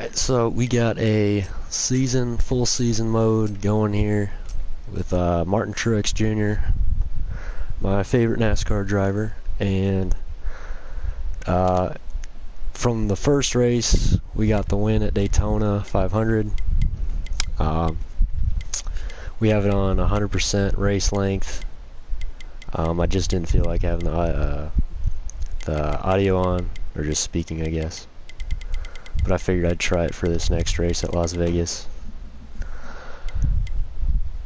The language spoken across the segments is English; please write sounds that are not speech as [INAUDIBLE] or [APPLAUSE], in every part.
Alright, so we got a season, full season mode going here with uh, Martin Truex Jr., my favorite NASCAR driver, and uh, from the first race, we got the win at Daytona 500. Um, we have it on 100% race length. Um, I just didn't feel like having the, uh, the audio on, or just speaking, I guess but I figured I'd try it for this next race at Las Vegas.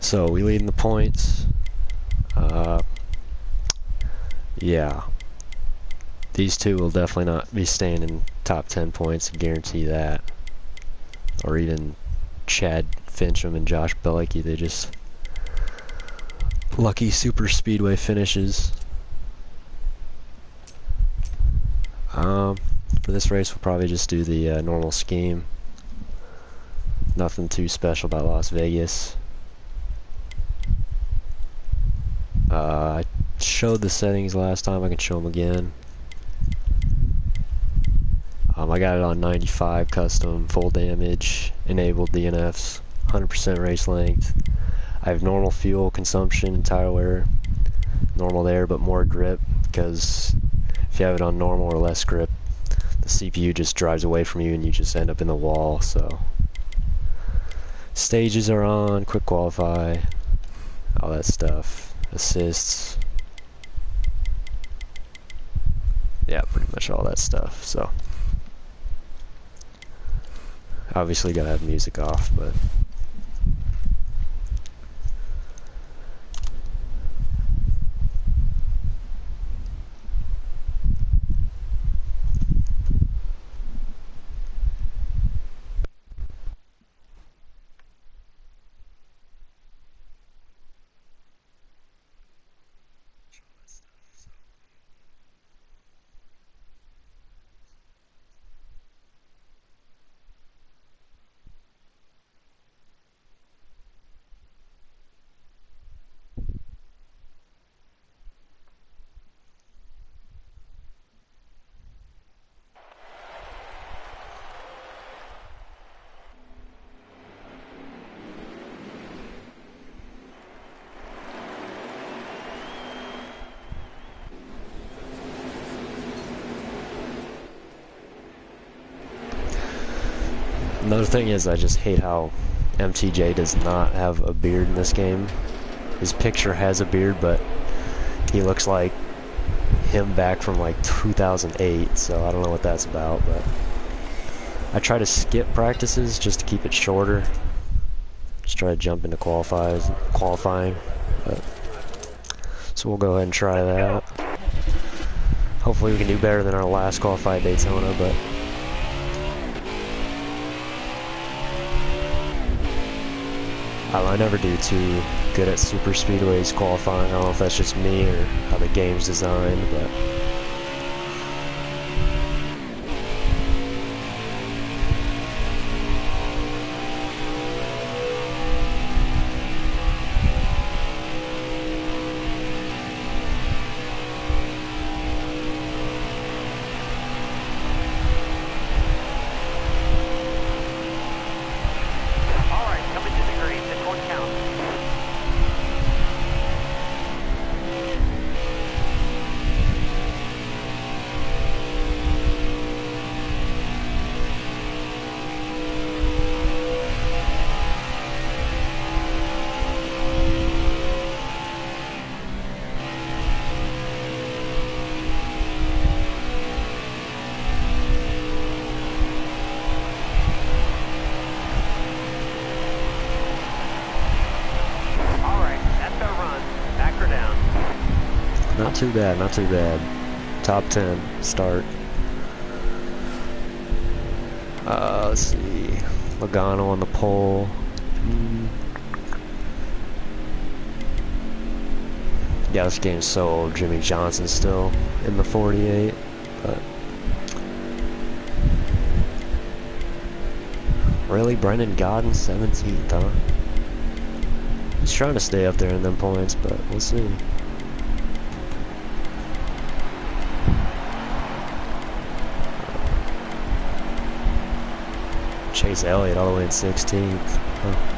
So we lead in the points. Uh, yeah, these two will definitely not be staying in top 10 points, guarantee that. Or even Chad Finchum and Josh Bilicki, they just lucky super speedway finishes. Um, for this race, we'll probably just do the uh, normal scheme. Nothing too special about Las Vegas. Uh, I showed the settings last time, I can show them again. Um, I got it on 95 custom, full damage, enabled DNFs, 100% race length. I have normal fuel consumption tire wear, normal there, but more grip, because if you have it on normal or less grip, the CPU just drives away from you and you just end up in the wall, so. Stages are on, quick qualify, all that stuff. Assists. Yeah, pretty much all that stuff, so. Obviously gotta have music off, but Another thing is I just hate how MTJ does not have a beard in this game. His picture has a beard, but he looks like him back from like 2008, so I don't know what that's about, but I try to skip practices just to keep it shorter. Just try to jump into qualifies, qualifying. But, so we'll go ahead and try that. Hopefully we can do better than our last qualified Daytona, but Um, I never do too good at super speedways qualifying. I don't know if that's just me or how the game's designed, but Too bad, not too bad. Top 10 start. Uh, let's see. Logano on the pole. Mm. Yeah, this game's so old. Jimmie Johnson still in the 48, but really, Brendan Gaughan 17th, huh? He's trying to stay up there in them points, but we'll see. Chase Elliott all the way in 16th. Huh.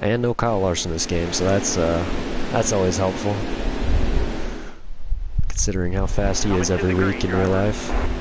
And no Kyle Larson this game, so that's uh, that's always helpful considering how fast he is every week in real life.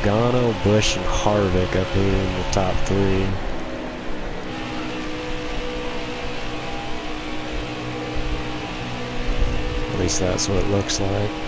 Logano, Busch, and Harvick up here in the top three. At least that's what it looks like.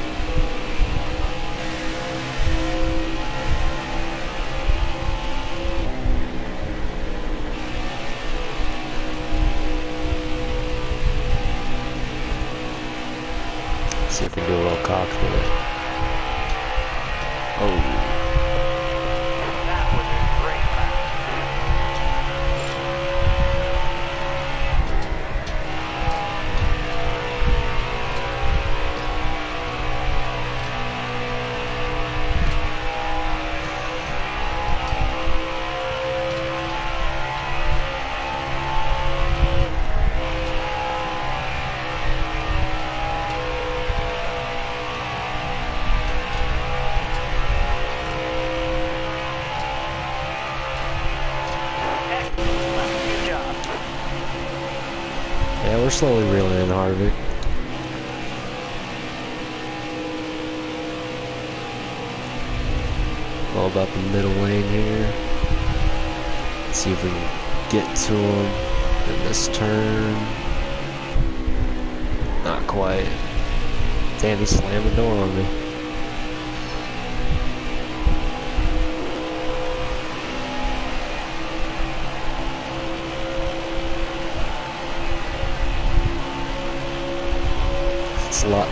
Harvick.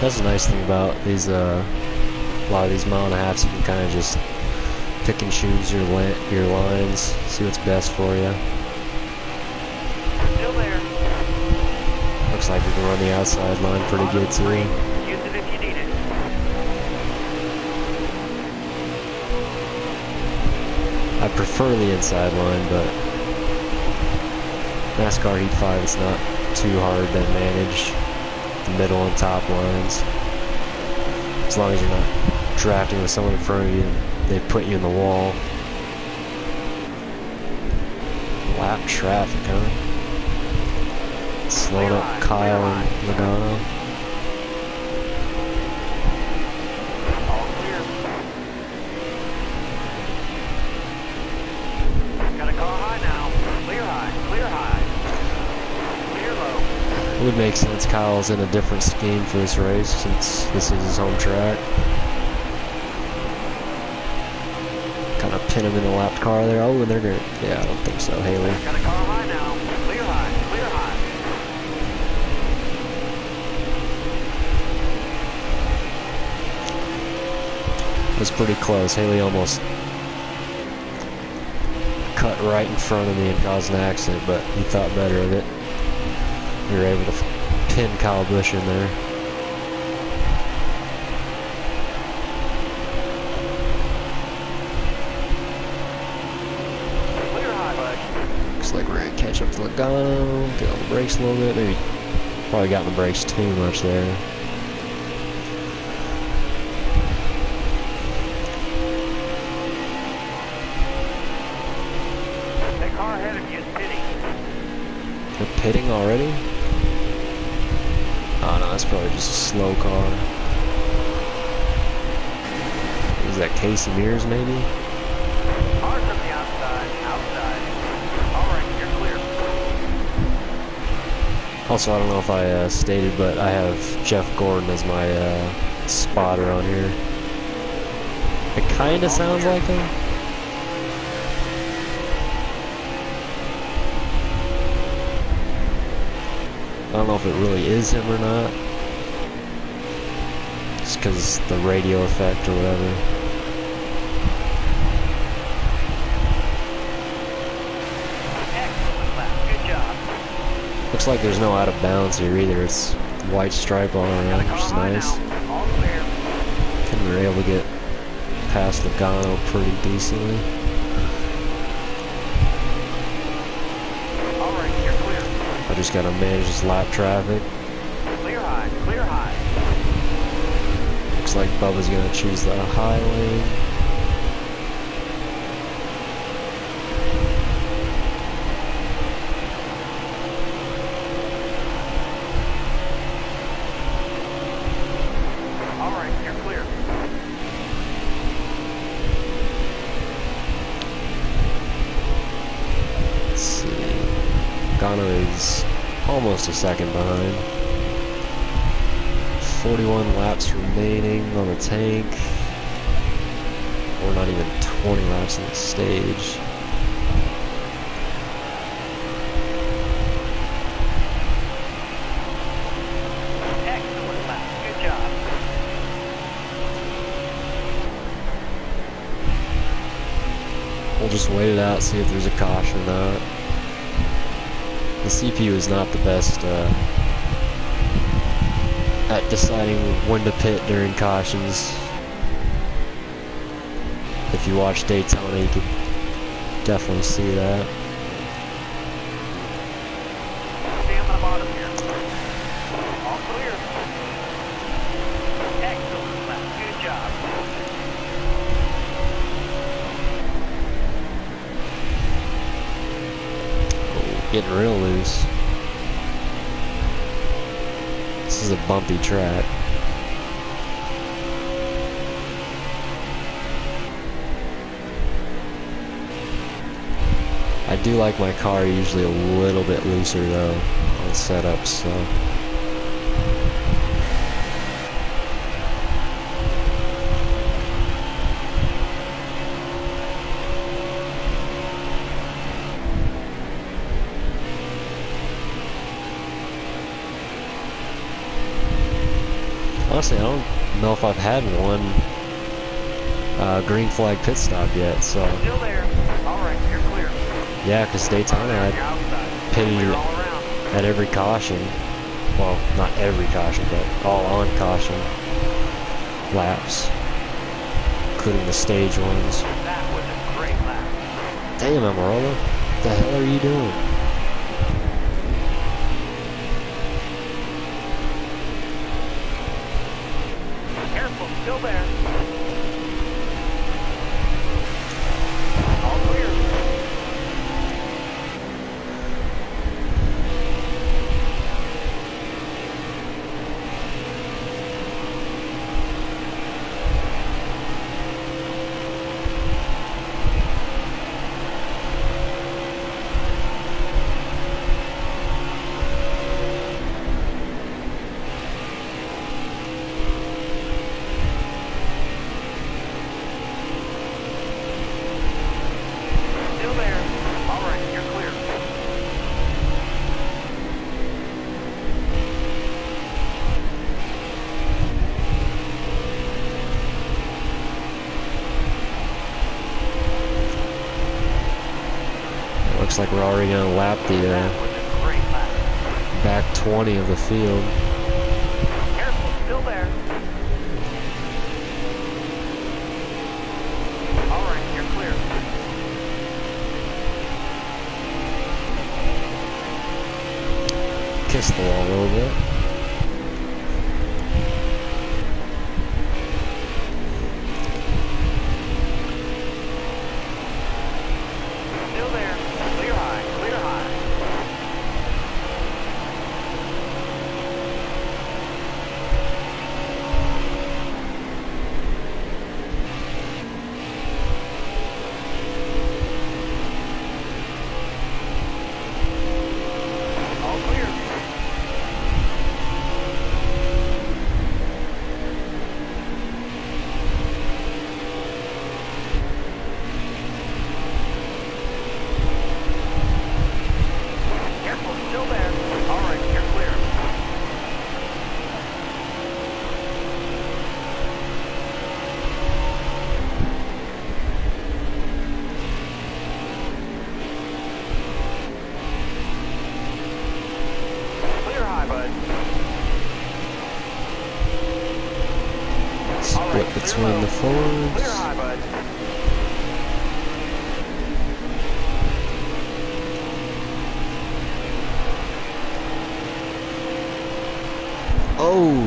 That's a nice thing about these. Uh, a lot of these mile and a halfs, you can kind of just pick and choose your la your lines, see what's best for you. Still there. Looks like we can run the outside line pretty good too. Use it if you need it. I prefer the inside line, but NASCAR Heat 5 is not too hard to manage the middle and top lines. As long as you're not drafting with someone in front of you, they put you in the wall. Lap traffic, huh? Up Kyle and Logano. All clear. Got a car high now. Clear high. Clear high. Clear low. It would make sense Kyle's in a different scheme for this race since this is his home track. Kind of pin him in the lapped car there. Oh, and they're gonna. Yeah, I don't think so, Haley. Got a car high now. Clear high. Clear high. It was pretty close. Haley almost cut right in front of me and caused an accident, but he thought better of it. We were able to pin Kyle Busch in there. Looks like we're gonna catch up to Logano, get on the brakes a little bit. Maybe probably got on the brakes too much there. That car ahead of you is pitting. They're pitting already? Oh no, that's probably just a slow car. Is that Casey Mears maybe? Cars from the outside. Outside. All right, you're clear. Also, I don't know if I uh, stated, but I have Jeff Gordon as my uh, spotter on here. It kind of sounds like him. I don't know if it really is him or not. Because the radio effect or whatever. Good job. Looks like there's no out of bounds here either. It's white stripe all around, which is nice. now. All clear. And we were able to get past the Logano pretty decently. All right, you're clear. I just gotta manage this lap traffic. Looks like Bubba's gonna choose the highway. Gano is almost a second behind. 41 laps remaining on the tank. We're not even 20 laps on the stage. We'll just wait it out, see if there's a caution or not. The CPU is not the best uh, at deciding when to pit during cautions. If you watch Daytona, you could definitely see that. Getting real loose. Bumpy track. I do like my car usually a little bit looser though on setups, so. Honestly, I don't know if I've had one uh, green flag pit stop yet, so. Still there. All right, you're clear. Yeah, because Daytona, I pitted Clear all around. at every caution. Well, not every caution, but all on caution laps, including the stage ones. That was a great lap. Damn, Almirola, what the hell are you doing? Still there. All clear. Still there. All right, you're clear. Looks we're lap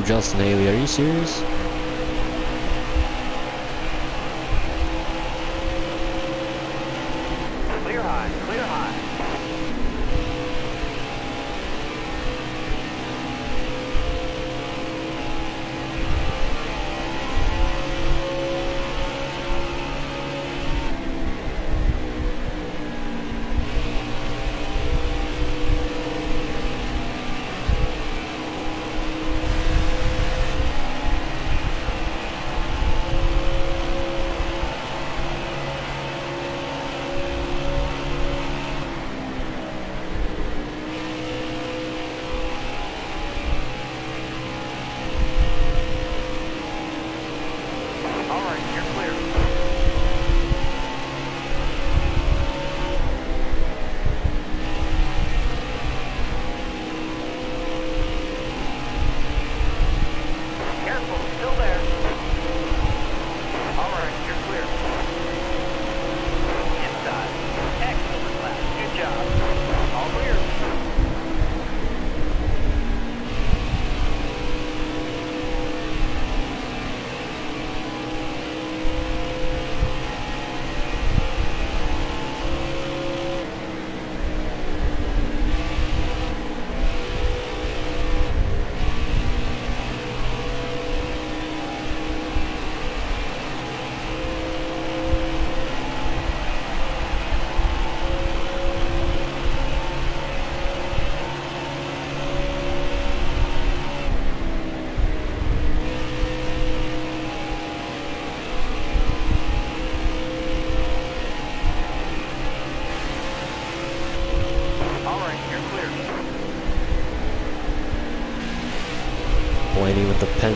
Oh, Justin Haley, are you serious?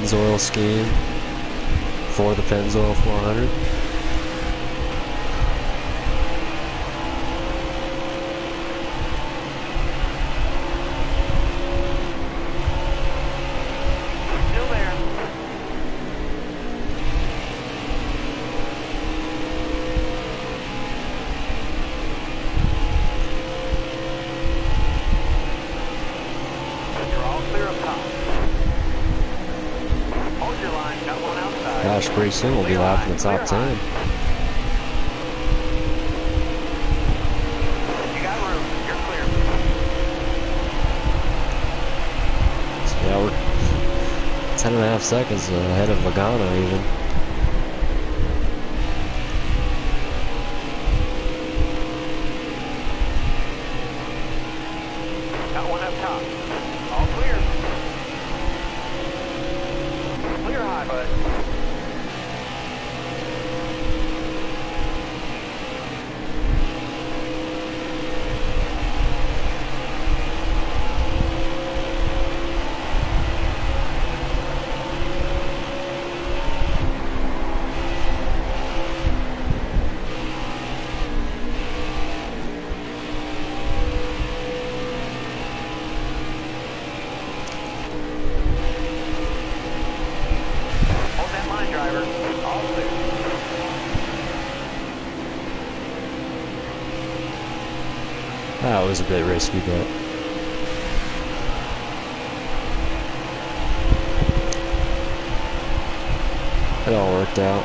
Pennzoil scheme for the Pennzoil 400. soon we'll be laughing the top 10. Yeah, we're 10 and a half seconds ahead of Logano even. risky, but... It all worked out.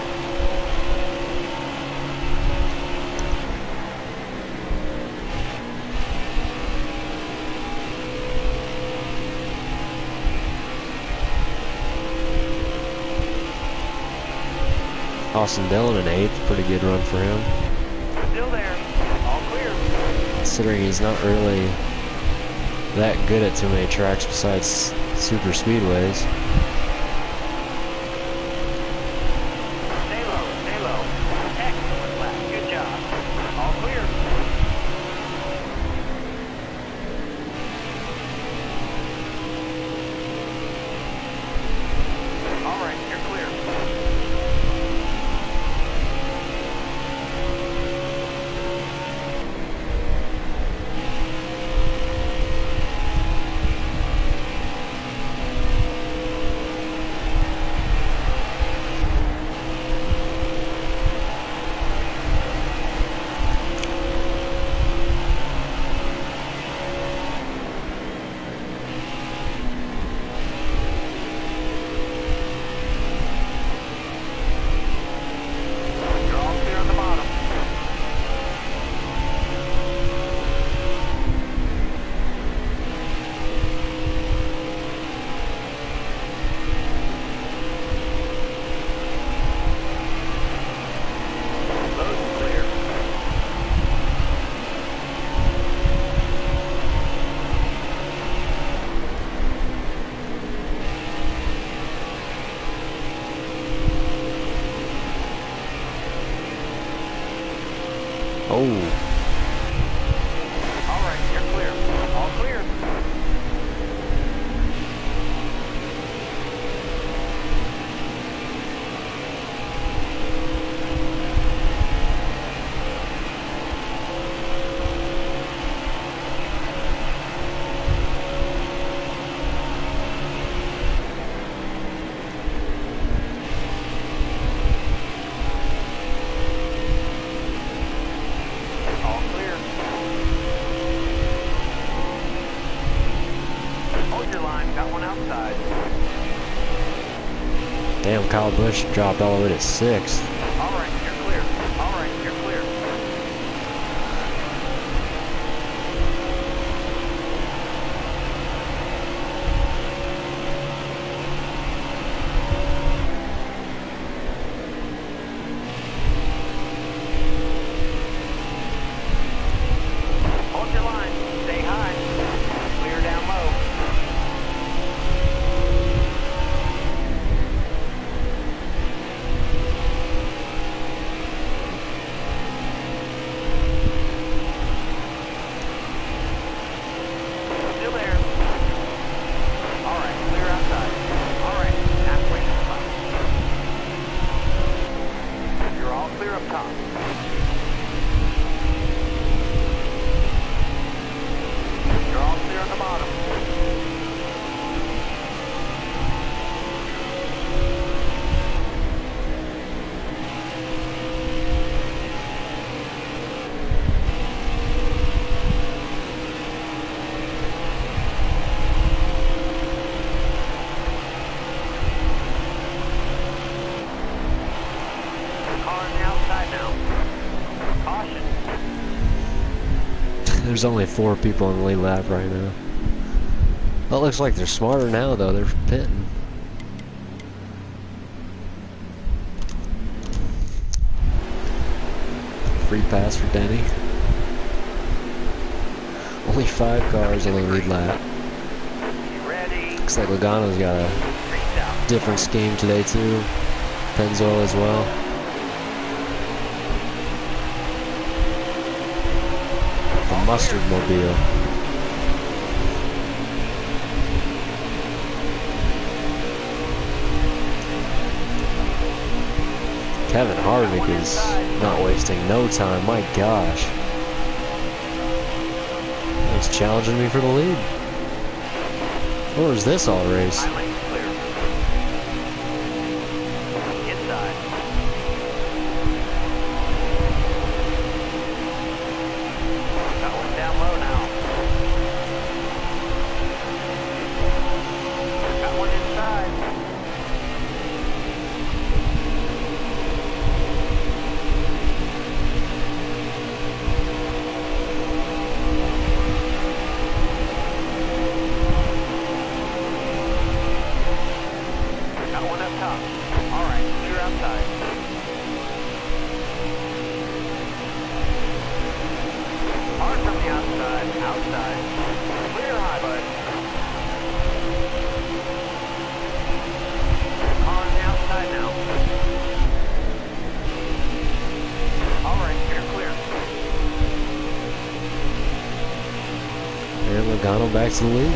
Austin Dillon. he's not really that good at too many tracks besides super speedways. Kyle Busch dropped all the way to sixth. There's only four people in the lead lap right now. Well, it looks like they're smarter now, though. They're pitting. Free pass for Denny. Only five cars in the lead lap. Looks like Logano's got a different scheme today, too. Pennzoil as well. The mustard mobile. Kevin Harvick is not wasting no time. My gosh. He's challenging me for the lead. Or is this all race? Logano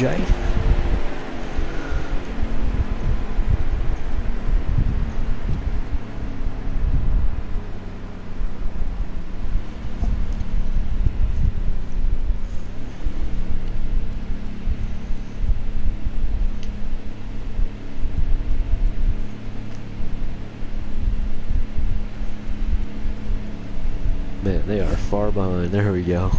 TJ. Man, they are far behind. There we go.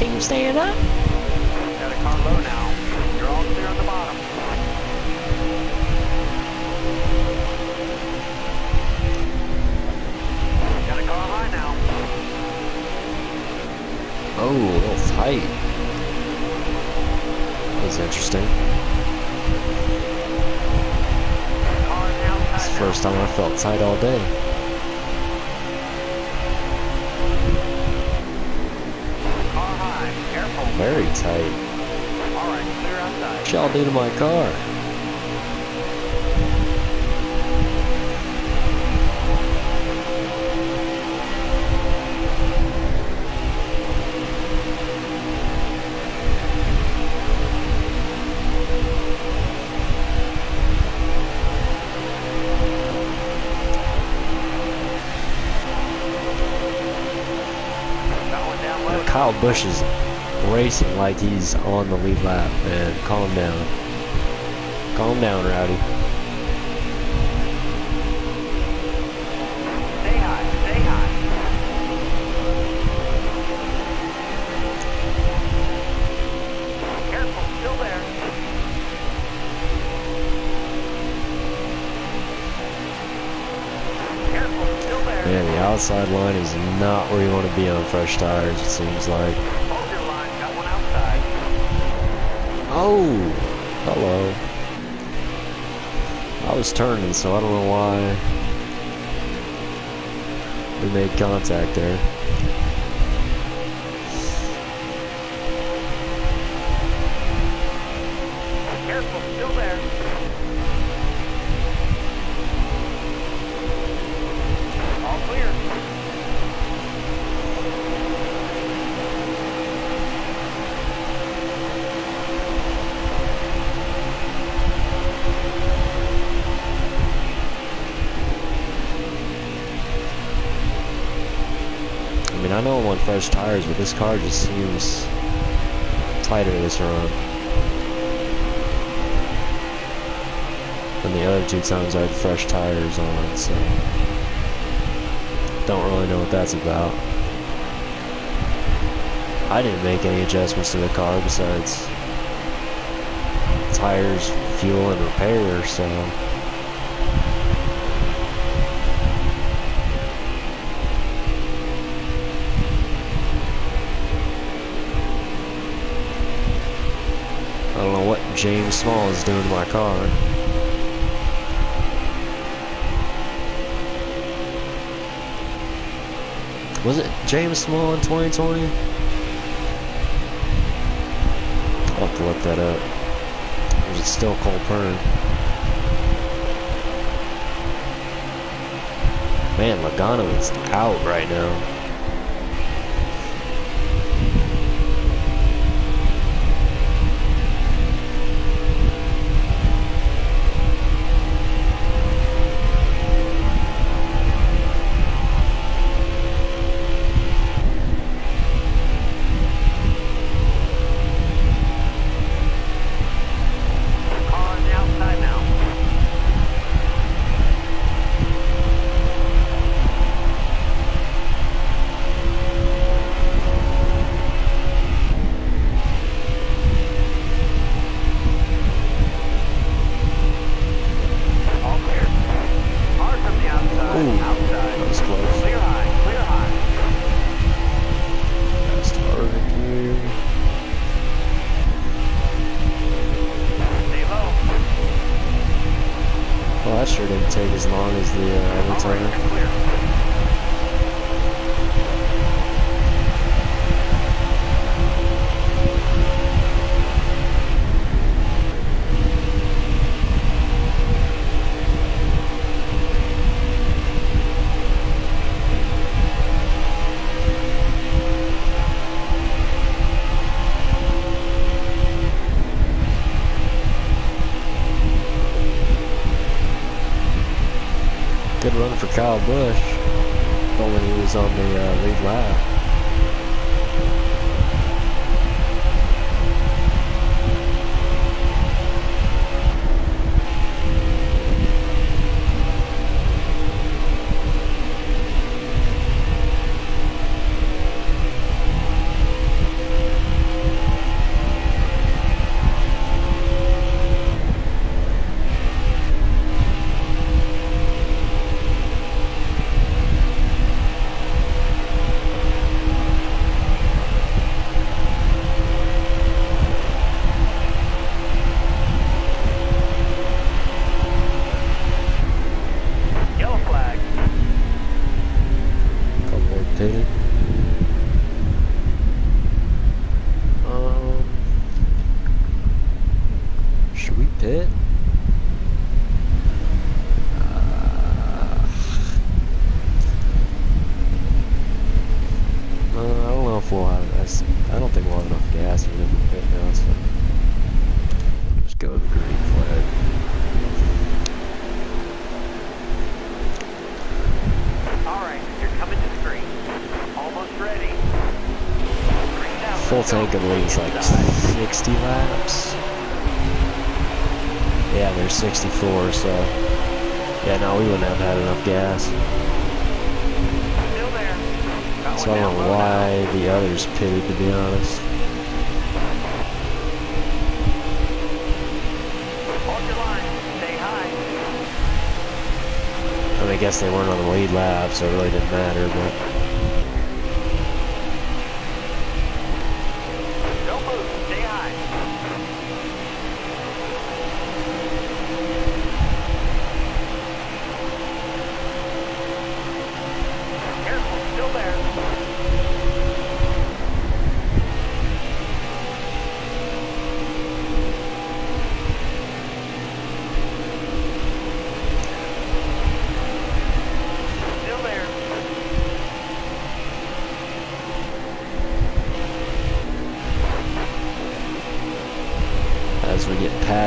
Flight team stand up. Got a car low now. You're all clear on the bottom. Got a car high now. Oh, a little tight. That was interesting. Car on the outside It's the first time I felt tight all day. Y'all do to my car? Kyle Busch is racing like he's on the lead lap, man. Calm down. Calm down, Rowdy. Stay. Stay. Careful. Still there. Careful. Still there. Man, the outside line is not where you want to be on fresh tires, it seems like. Hold your line. Got one outside. Oh! Hello. I was turning, so I don't know why we made contact there. I know I'm on fresh tires, but this car just seems tighter this run. than the other two times I had fresh tires on, so don't really know what that's about. I didn't make any adjustments to the car besides tires, fuel, and repair, so James Small is doing my car. Was it James Small in 2020? I'll have to look that up. Or is it still Cole Pearn? Man, Logano is out right now. for Kyle Busch.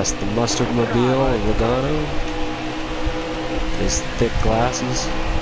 past the mustard mobile and Logano. His thick glasses.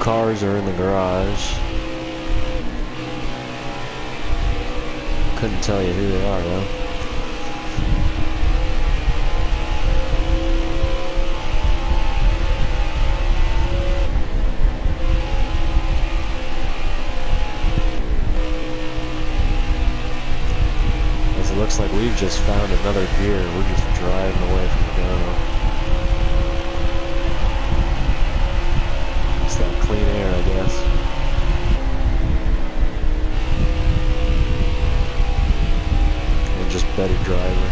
cars are in the garage. Couldn't tell you who they are though. As it looks like we've just found another gear. We're just driving away from Ghana. better driver.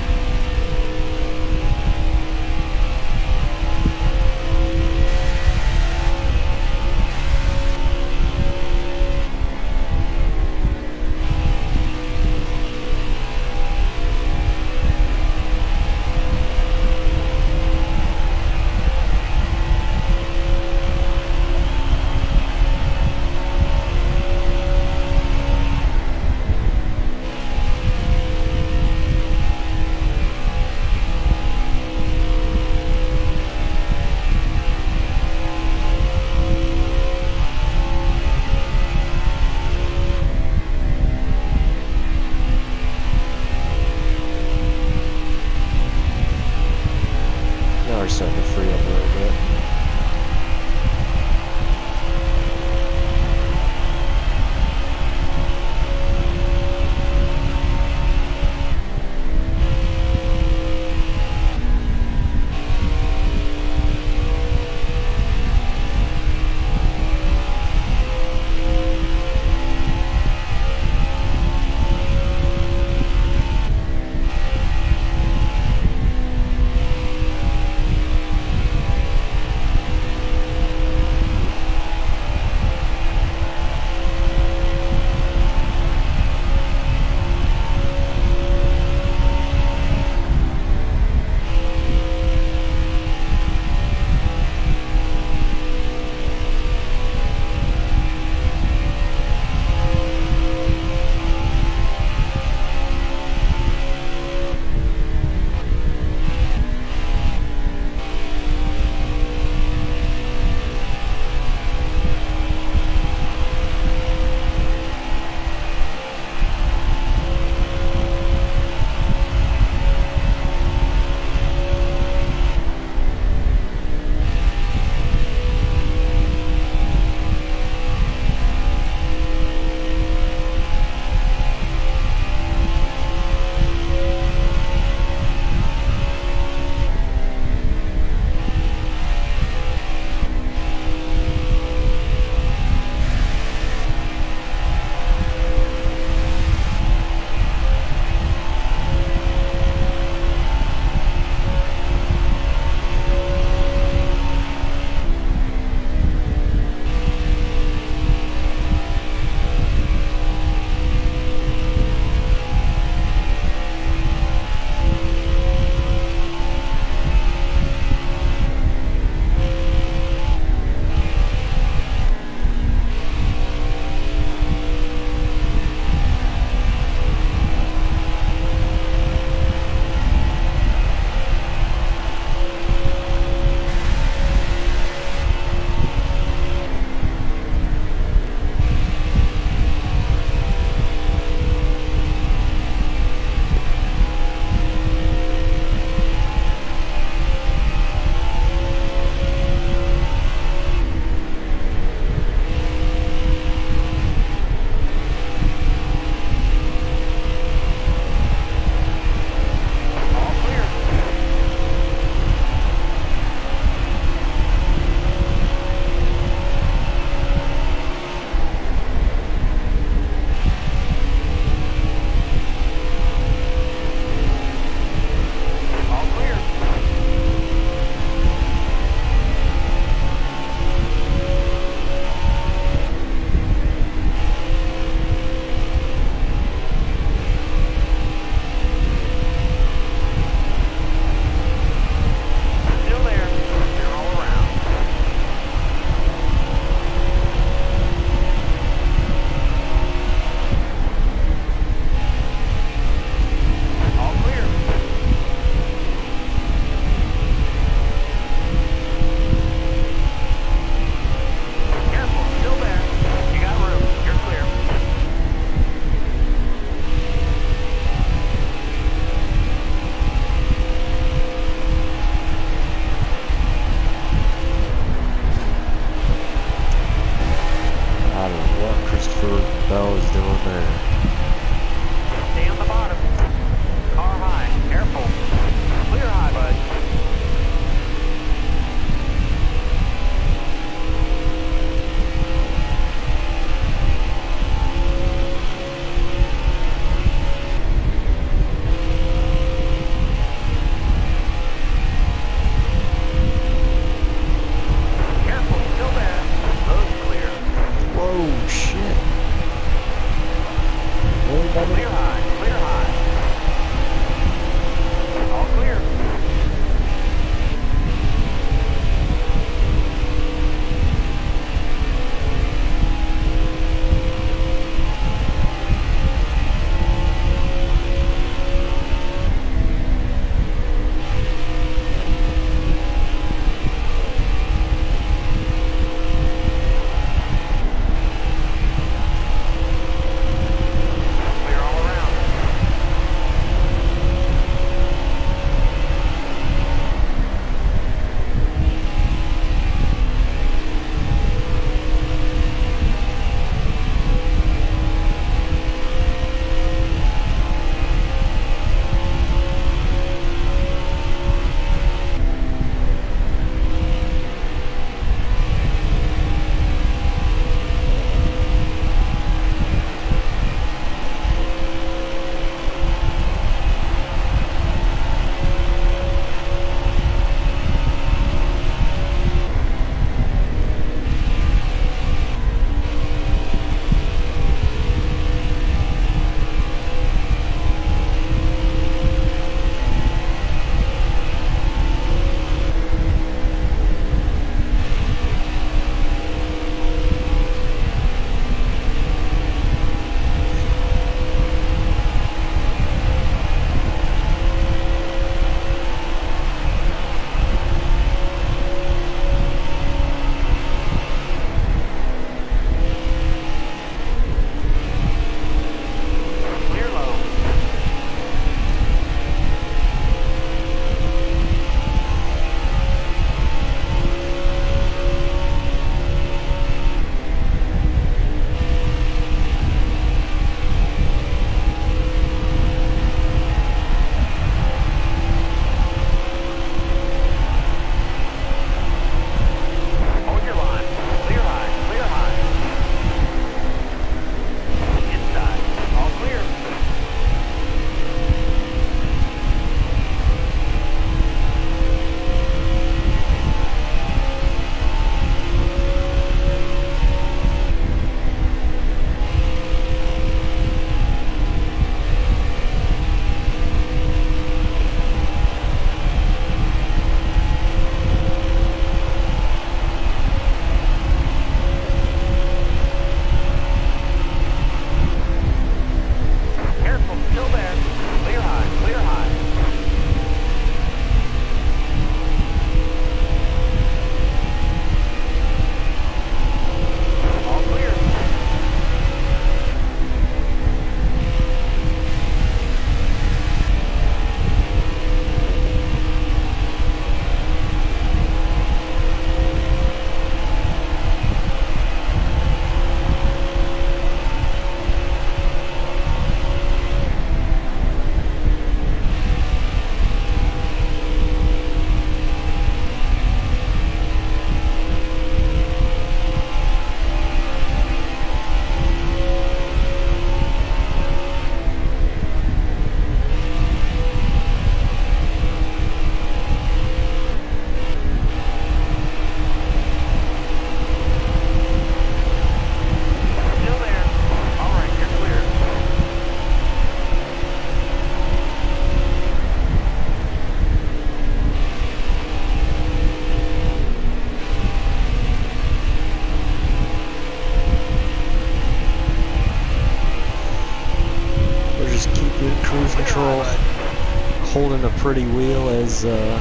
wheel as. uh,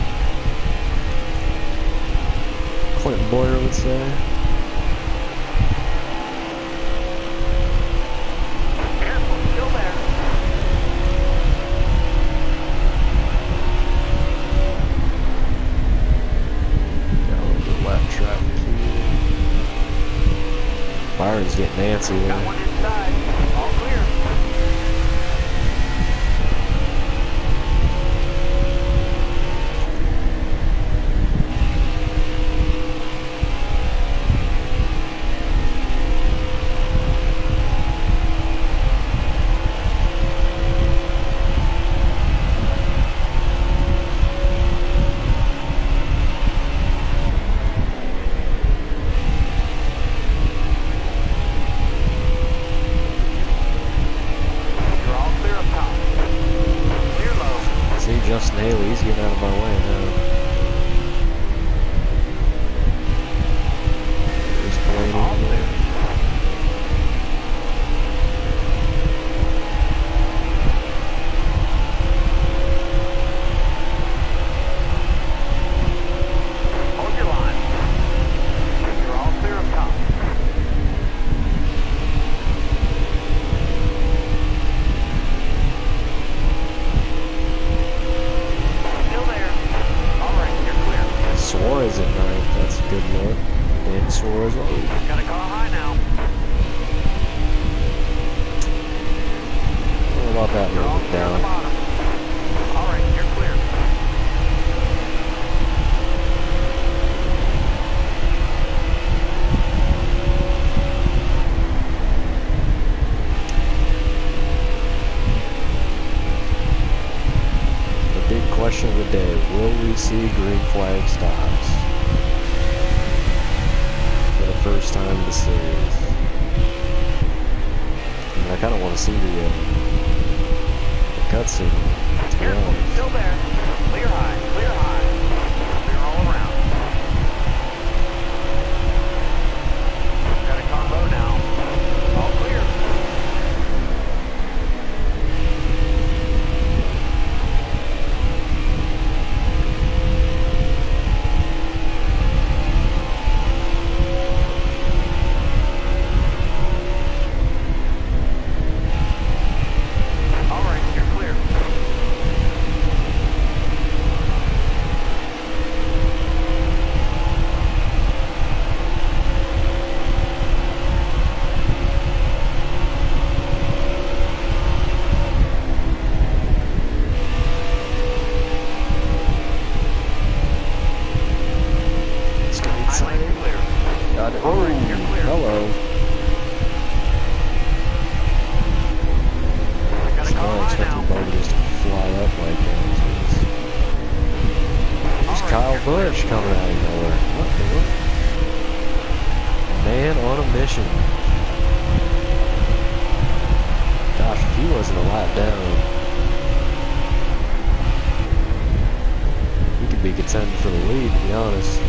be contending for the lead, to be honest.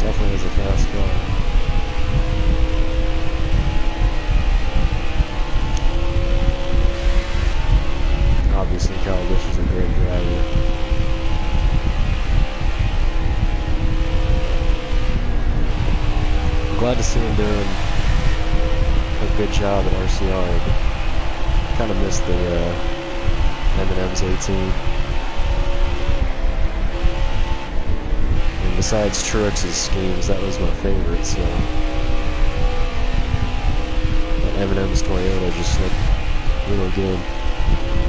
Definitely is a fast car. obviously Kyle is a great driver. I'm glad to see him doing a good job at RCR, kind of missed the uh, M&M's 18. besides Truex's schemes, that was my favorite, so... But M&M's Toyota just looked really good.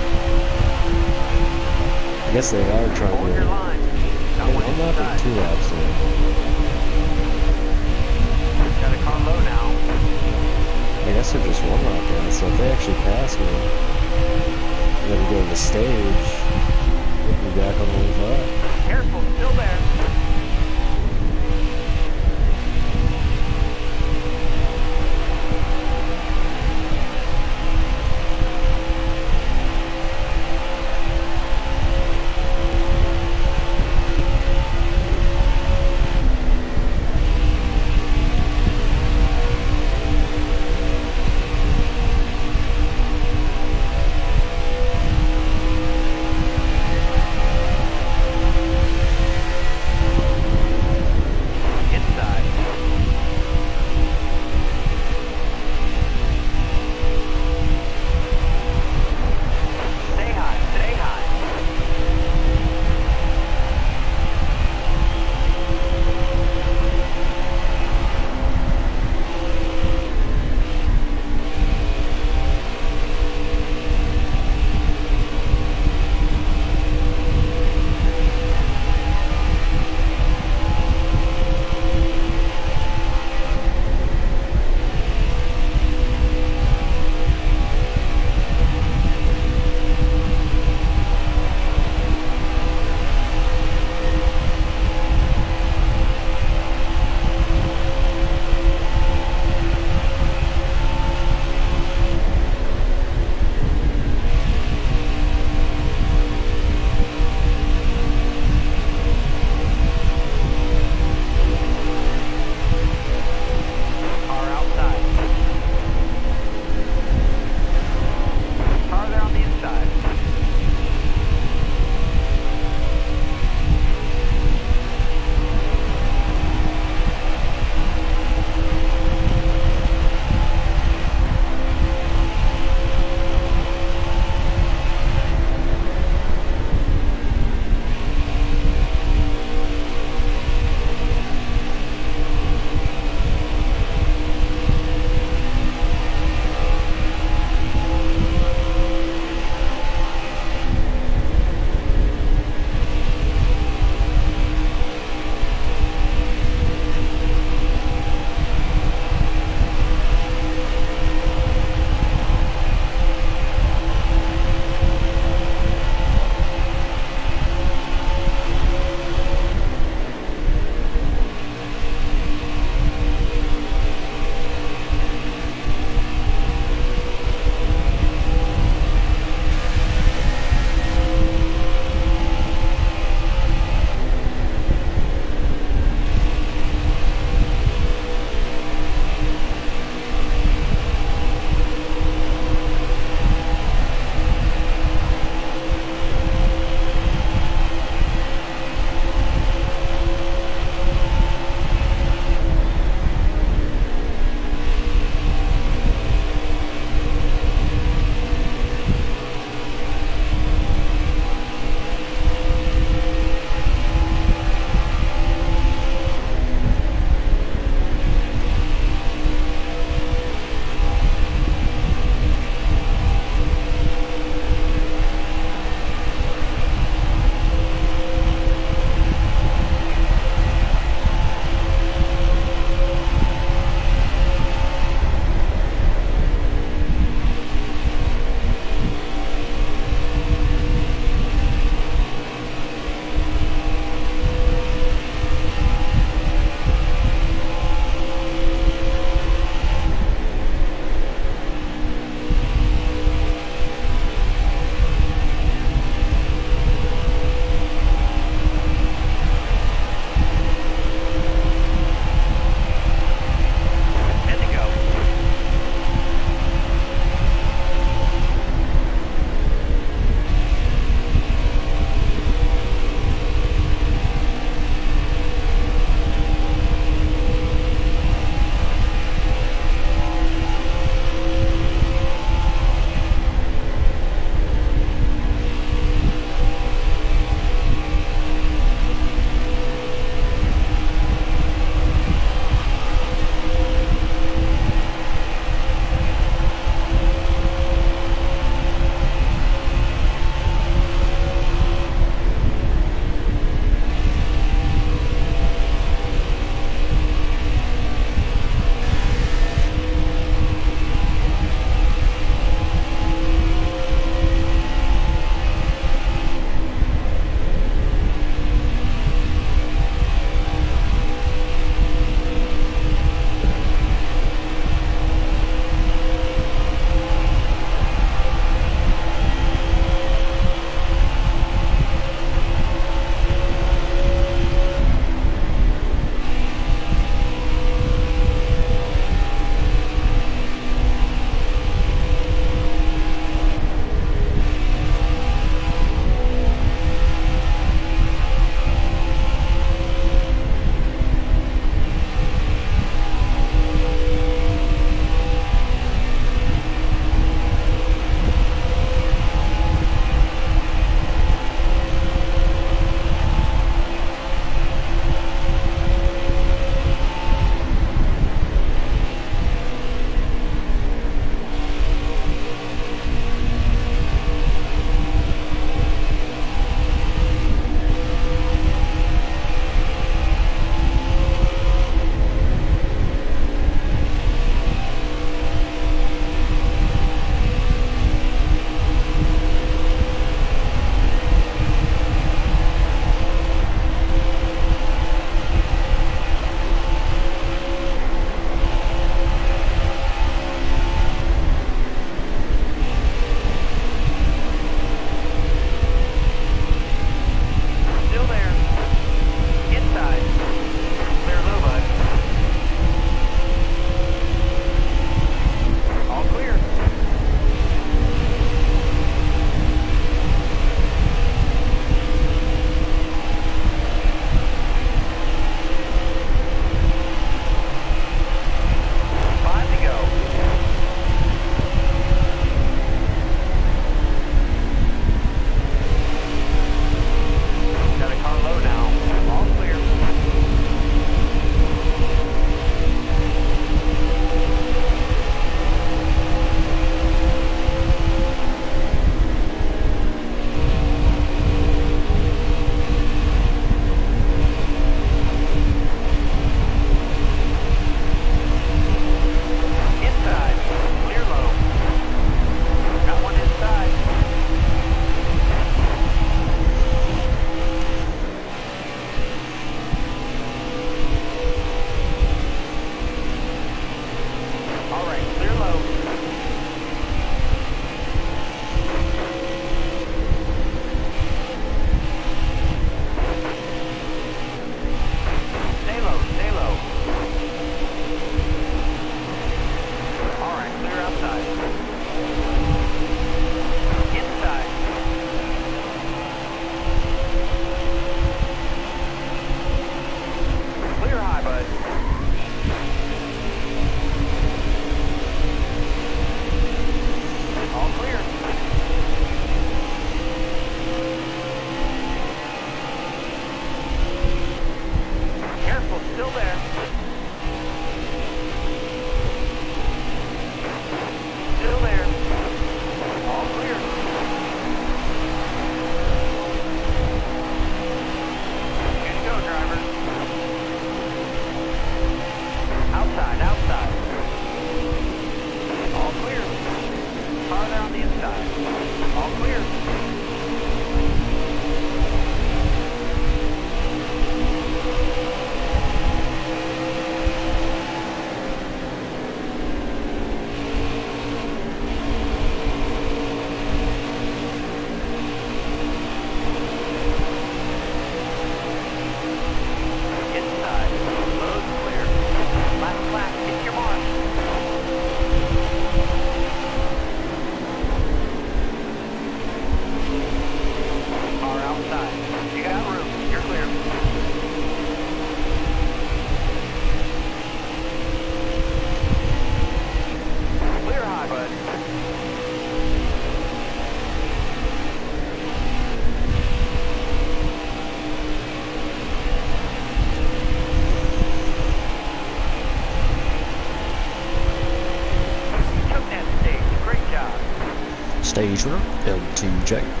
Adra, L2J.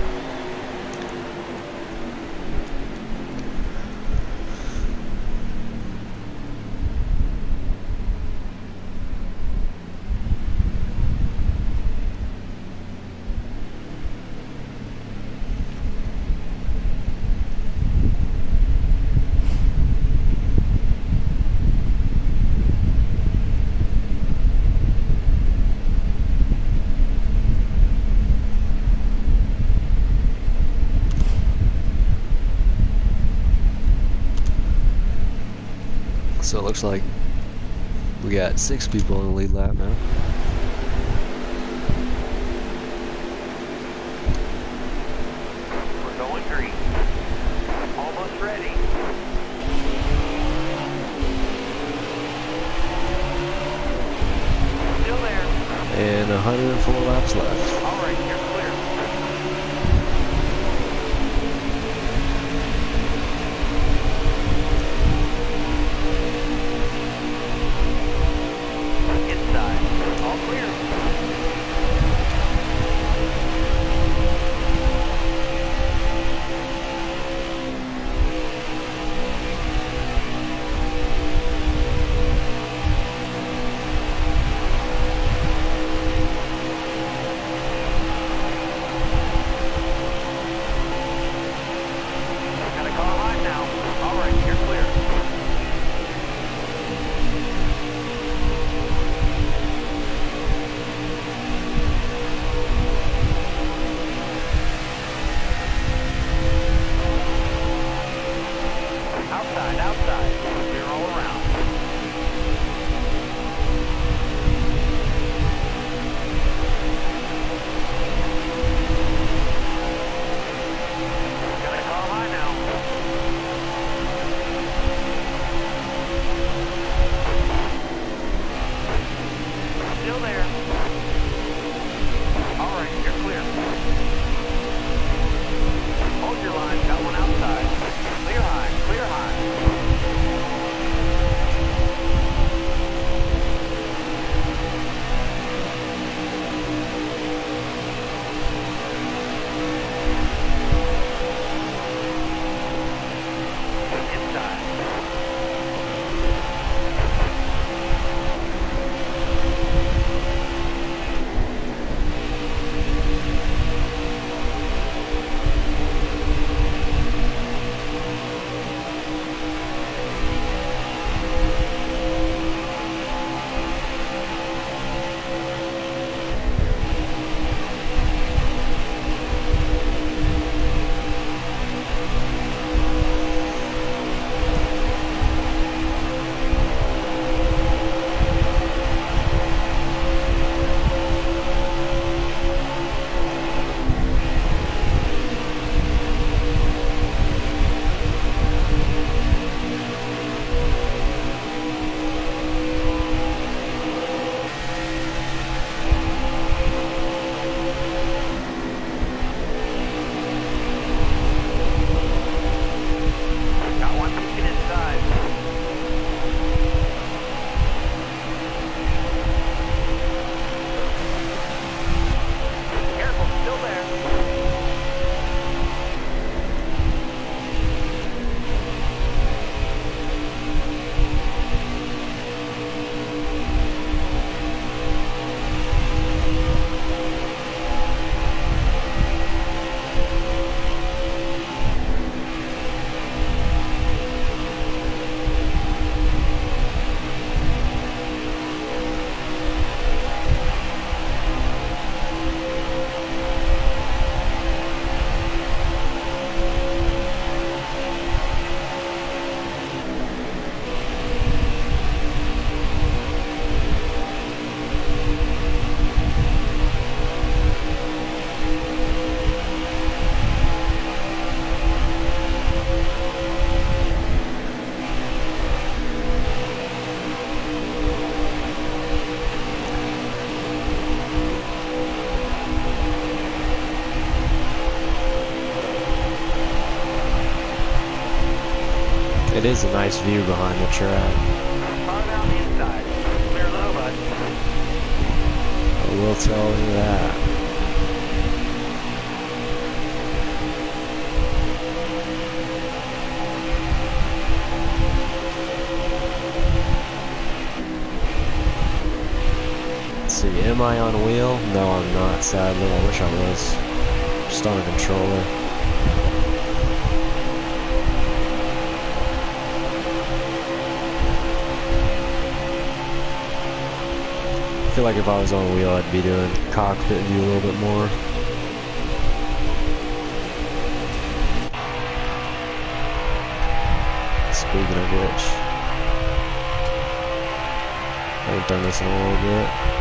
so it looks like we got six people in the lead lap now. We're going green. Almost ready. Still there. And 104 laps left. All right, It is a nice view behind what you're at. I will tell you that. see, am I on wheel? No, I'm not, sadly. I wish I was. Just on a controller. I feel like if I was on wheel, I'd be doing cockpit view a little bit more. Speaking of which, I haven't done this in a little bit.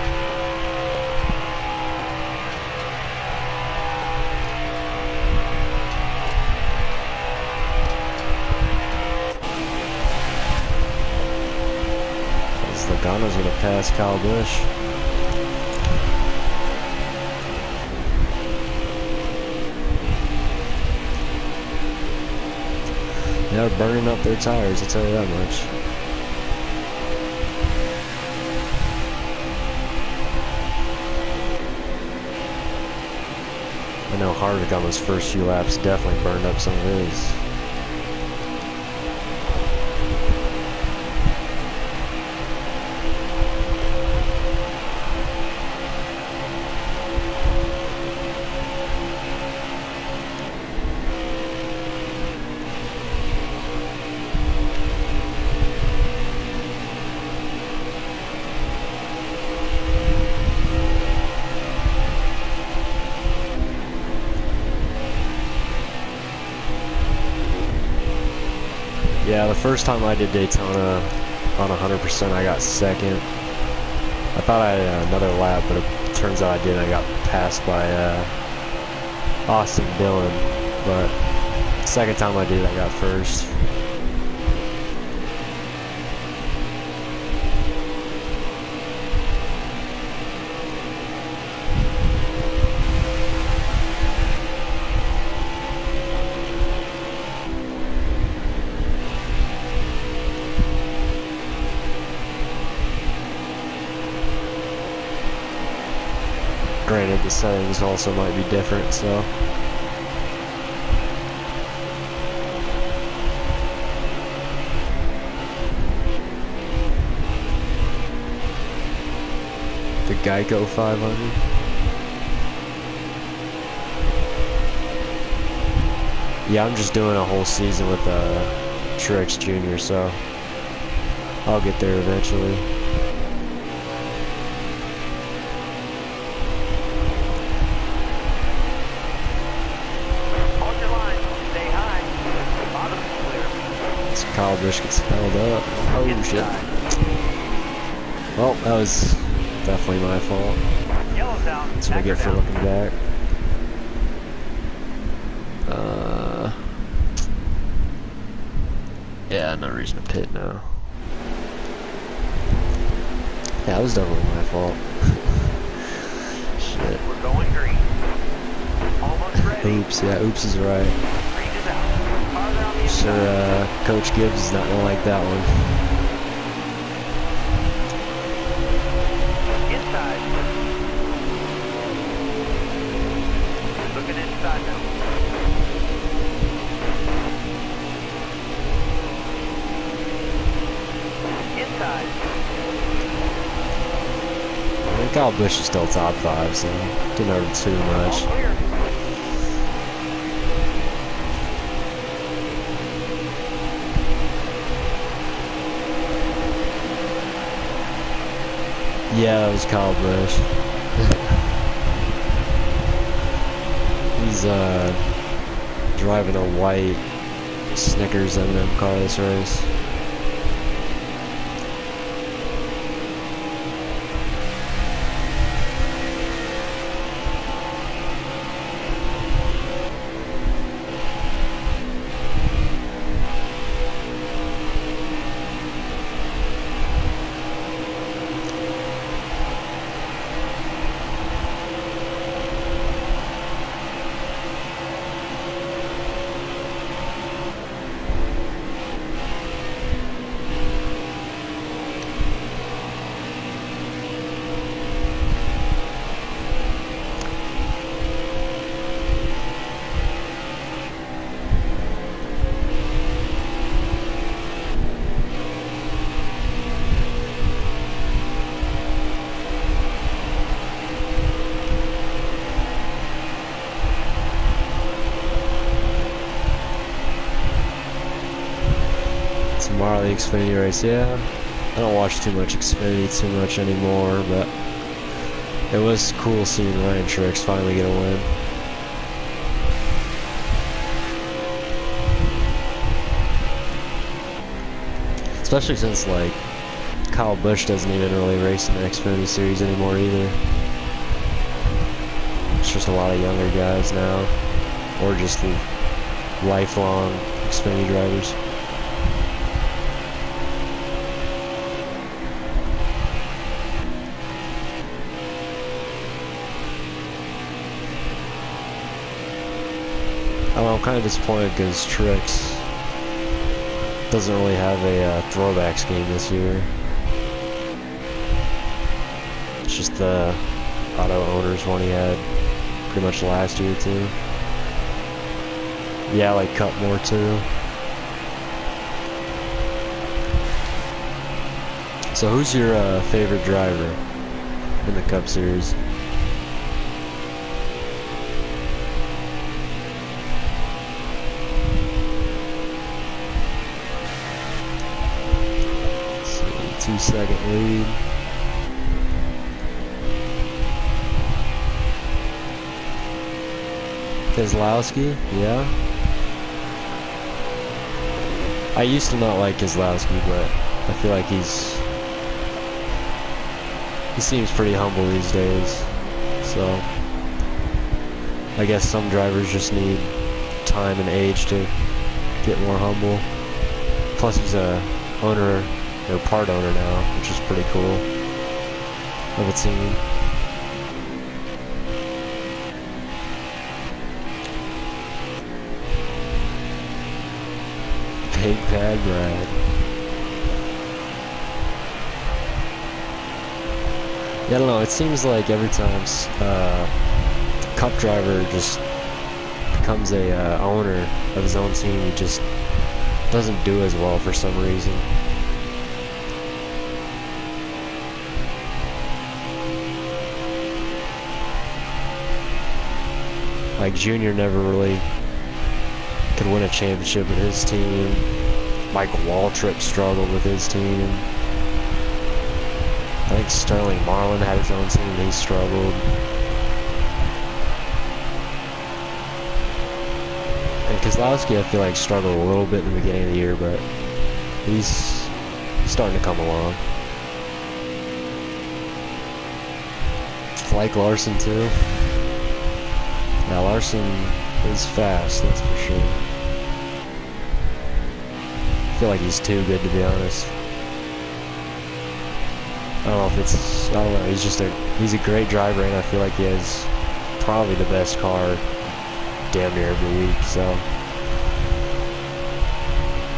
Pass Kyle Busch. They're burning up their tires, I'll tell you that much. I know Harvick on those first few laps definitely burned up some of his. First time I did Daytona on 100%, I got second. I thought I had another lap, but it turns out I didn't. I got passed by uh, Austin Dillon, but second time I did, I got first. Settings also might be different, so. The Geico 500. Yeah, I'm just doing a whole season with uh, Truex Jr., so I'll get there eventually. Clear. So Kyle Busch gets held up. Oh shit. Well, that was definitely my fault. That's what I get for looking back. Uh, yeah, no reason to pit now. Yeah, that was definitely my fault. [LAUGHS] Shit. We're going green. Almost ready. [LAUGHS] Oops, yeah, oops is right. Green is out. Farther on the Sure, uh, Coach Gibbs is not gonna like that one. Inside. Looking inside now. Inside. I mean, Kyle Busch is still top five, so didn't hurt too much. clear. Yeah, it was Kyle Busch. He's uh driving a white Snickers M&M car this race. Tomorrow the Xfinity race. Yeah, I don't watch too much Xfinity too much anymore, but it was cool seeing Ryan Truex finally get a win. Especially since like Kyle Busch doesn't even really race in the Xfinity Series anymore either. It's just a lot of younger guys now, or just lifelong Xfinity drivers. I'm kind of disappointed because Truex doesn't really have a uh, throwback scheme this year. It's just the auto owners one he had pretty much last year too. Yeah, like cut more too. So who's your uh, favorite driver in the Cup Series? Second lead. Keselowski, yeah. I used to not like Keselowski, but I feel like he's he seems pretty humble these days. So I guess some drivers just need time and age to get more humble. Plus he's a owner or part owner now, which is pretty cool of a team. Big Bad Brad. Yeah, I don't know, it seems like every time uh, Cup driver just becomes a uh, owner of his own team, he just doesn't do as well for some reason. Like Junior never really could win a championship with his team. Michael Waltrip struggled with his team. I think Sterling Marlin had his own team and he struggled. And Keselowski, I feel like struggled a little bit in the beginning of the year, but he's starting to come along. Like Larson too. Now Larson is fast, that's for sure. I feel like he's too good to be honest. I don't know if it's, I don't know, he's just a, he's a great driver and I feel like he has probably the best car damn near every week, so.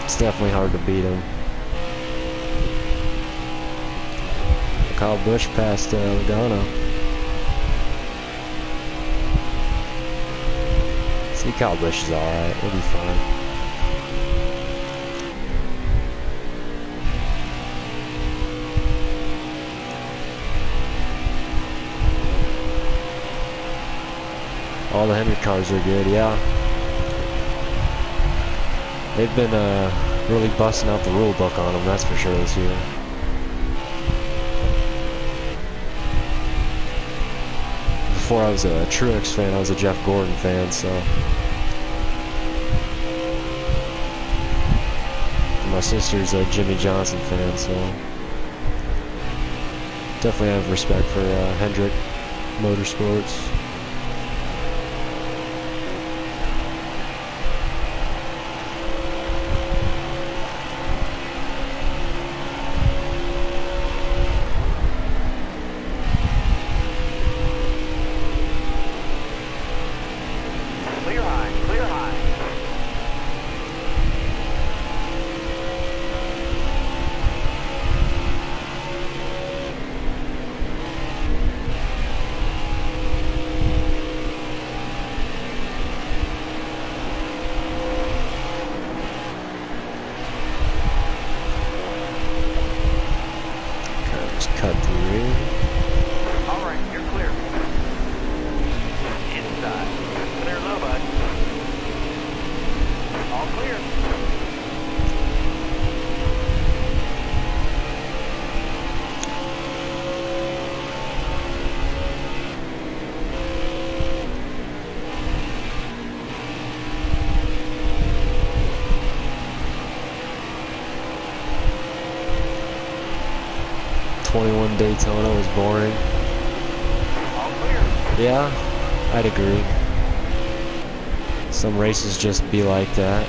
It's definitely hard to beat him. Kyle Busch passed uh, Logano. See, Busch is alright. It'll be fine. All the Hendrick cars are good, yeah. They've been uh, really busting out the rule book on them, that's for sure this year. Before I was a Truex fan, I was a Jeff Gordon fan, so. my sister's a Jimmie Johnson fan, so. Definitely have respect for uh, Hendrick Motorsports. Daytona was boring. Yeah, I'd agree. Some races just be like that,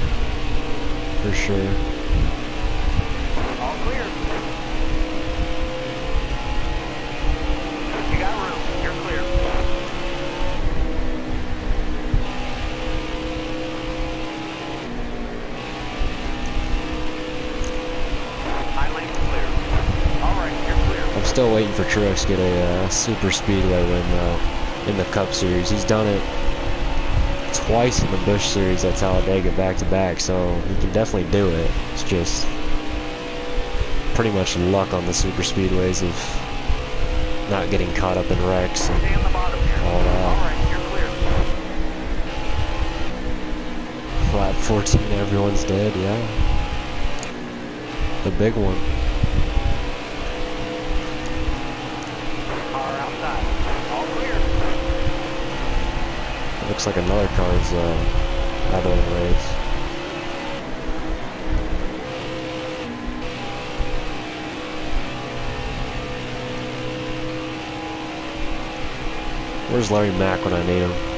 for sure. Still waiting for Truex to get a uh, super speedway win though in the Cup Series. He's done it twice in the Busch Series at Talladega back to back, so he can definitely do it. It's just pretty much luck on the super speedways of not getting caught up in wrecks. And, Stay on the bottom here. All right. All right, you're clear. Lap 14, everyone's dead, yeah. The big one. Car outside. All clear. It looks like another car's uh, out of the race. Where's Larry Mac when I need him?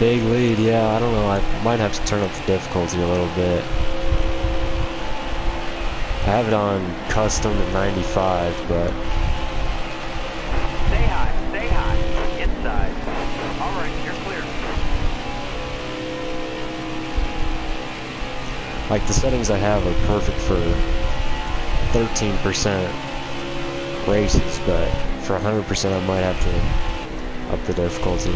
Big lead, yeah, I don't know, I might have to turn up the difficulty a little bit. I have it on custom at 95, but Stay high, stay high. Inside. All right, you're clear. like the settings I have are perfect for 13% races, but for 100% I might have to up the difficulty.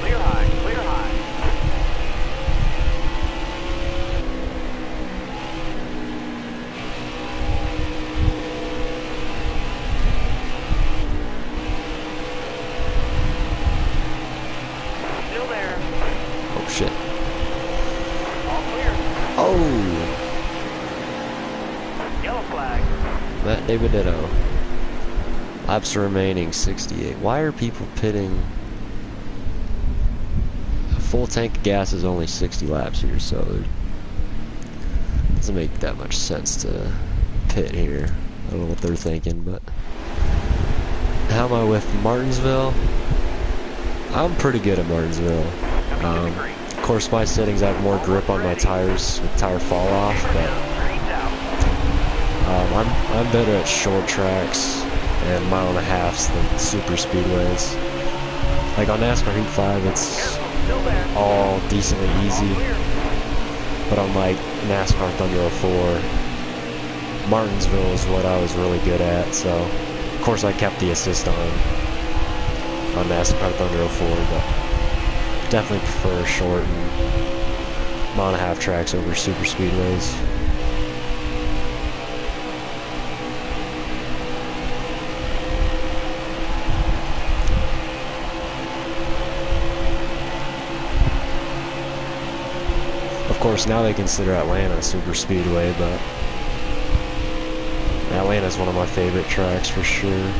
Clear high, clear high. Still there. Oh shit. All clear. Oh! Yellow flag. Matt David Ditto. Laps remaining 68. Why are people pitting? A full tank of gas is only 60 laps here, so it doesn't make that much sense to pit here. I don't know what they're thinking, but how am I with Martinsville? I'm pretty good at Martinsville. Um. Of course, my settings I have more grip on my tires with tire fall off, but um, I'm I'm better at short tracks and mile and a halfs than super speedways. Like on NASCAR Heat 5, it's all decently easy, but on like NASCAR Thunder 04, Martinsville is what I was really good at. So, of course, I kept the assist on on NASCAR Thunder 04, but definitely prefer short and mile and a half tracks over super speedways. Course, now they consider Atlanta a super speedway, but Atlanta is one of my favorite tracks for sure.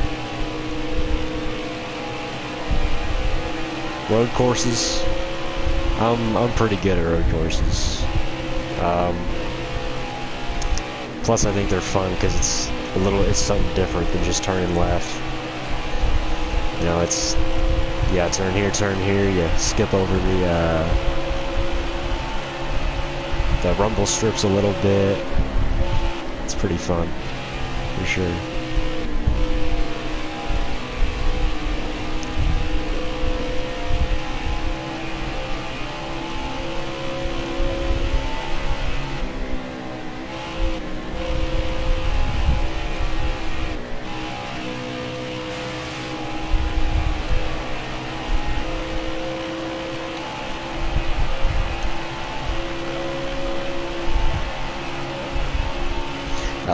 Road courses, I'm I'm pretty good at road courses. Um, plus, I think they're fun because it's a little, it's something different than just turning left. You know, it's yeah, turn here, turn here. You skip over the uh, the rumble strips a little bit. It's pretty fun, for sure.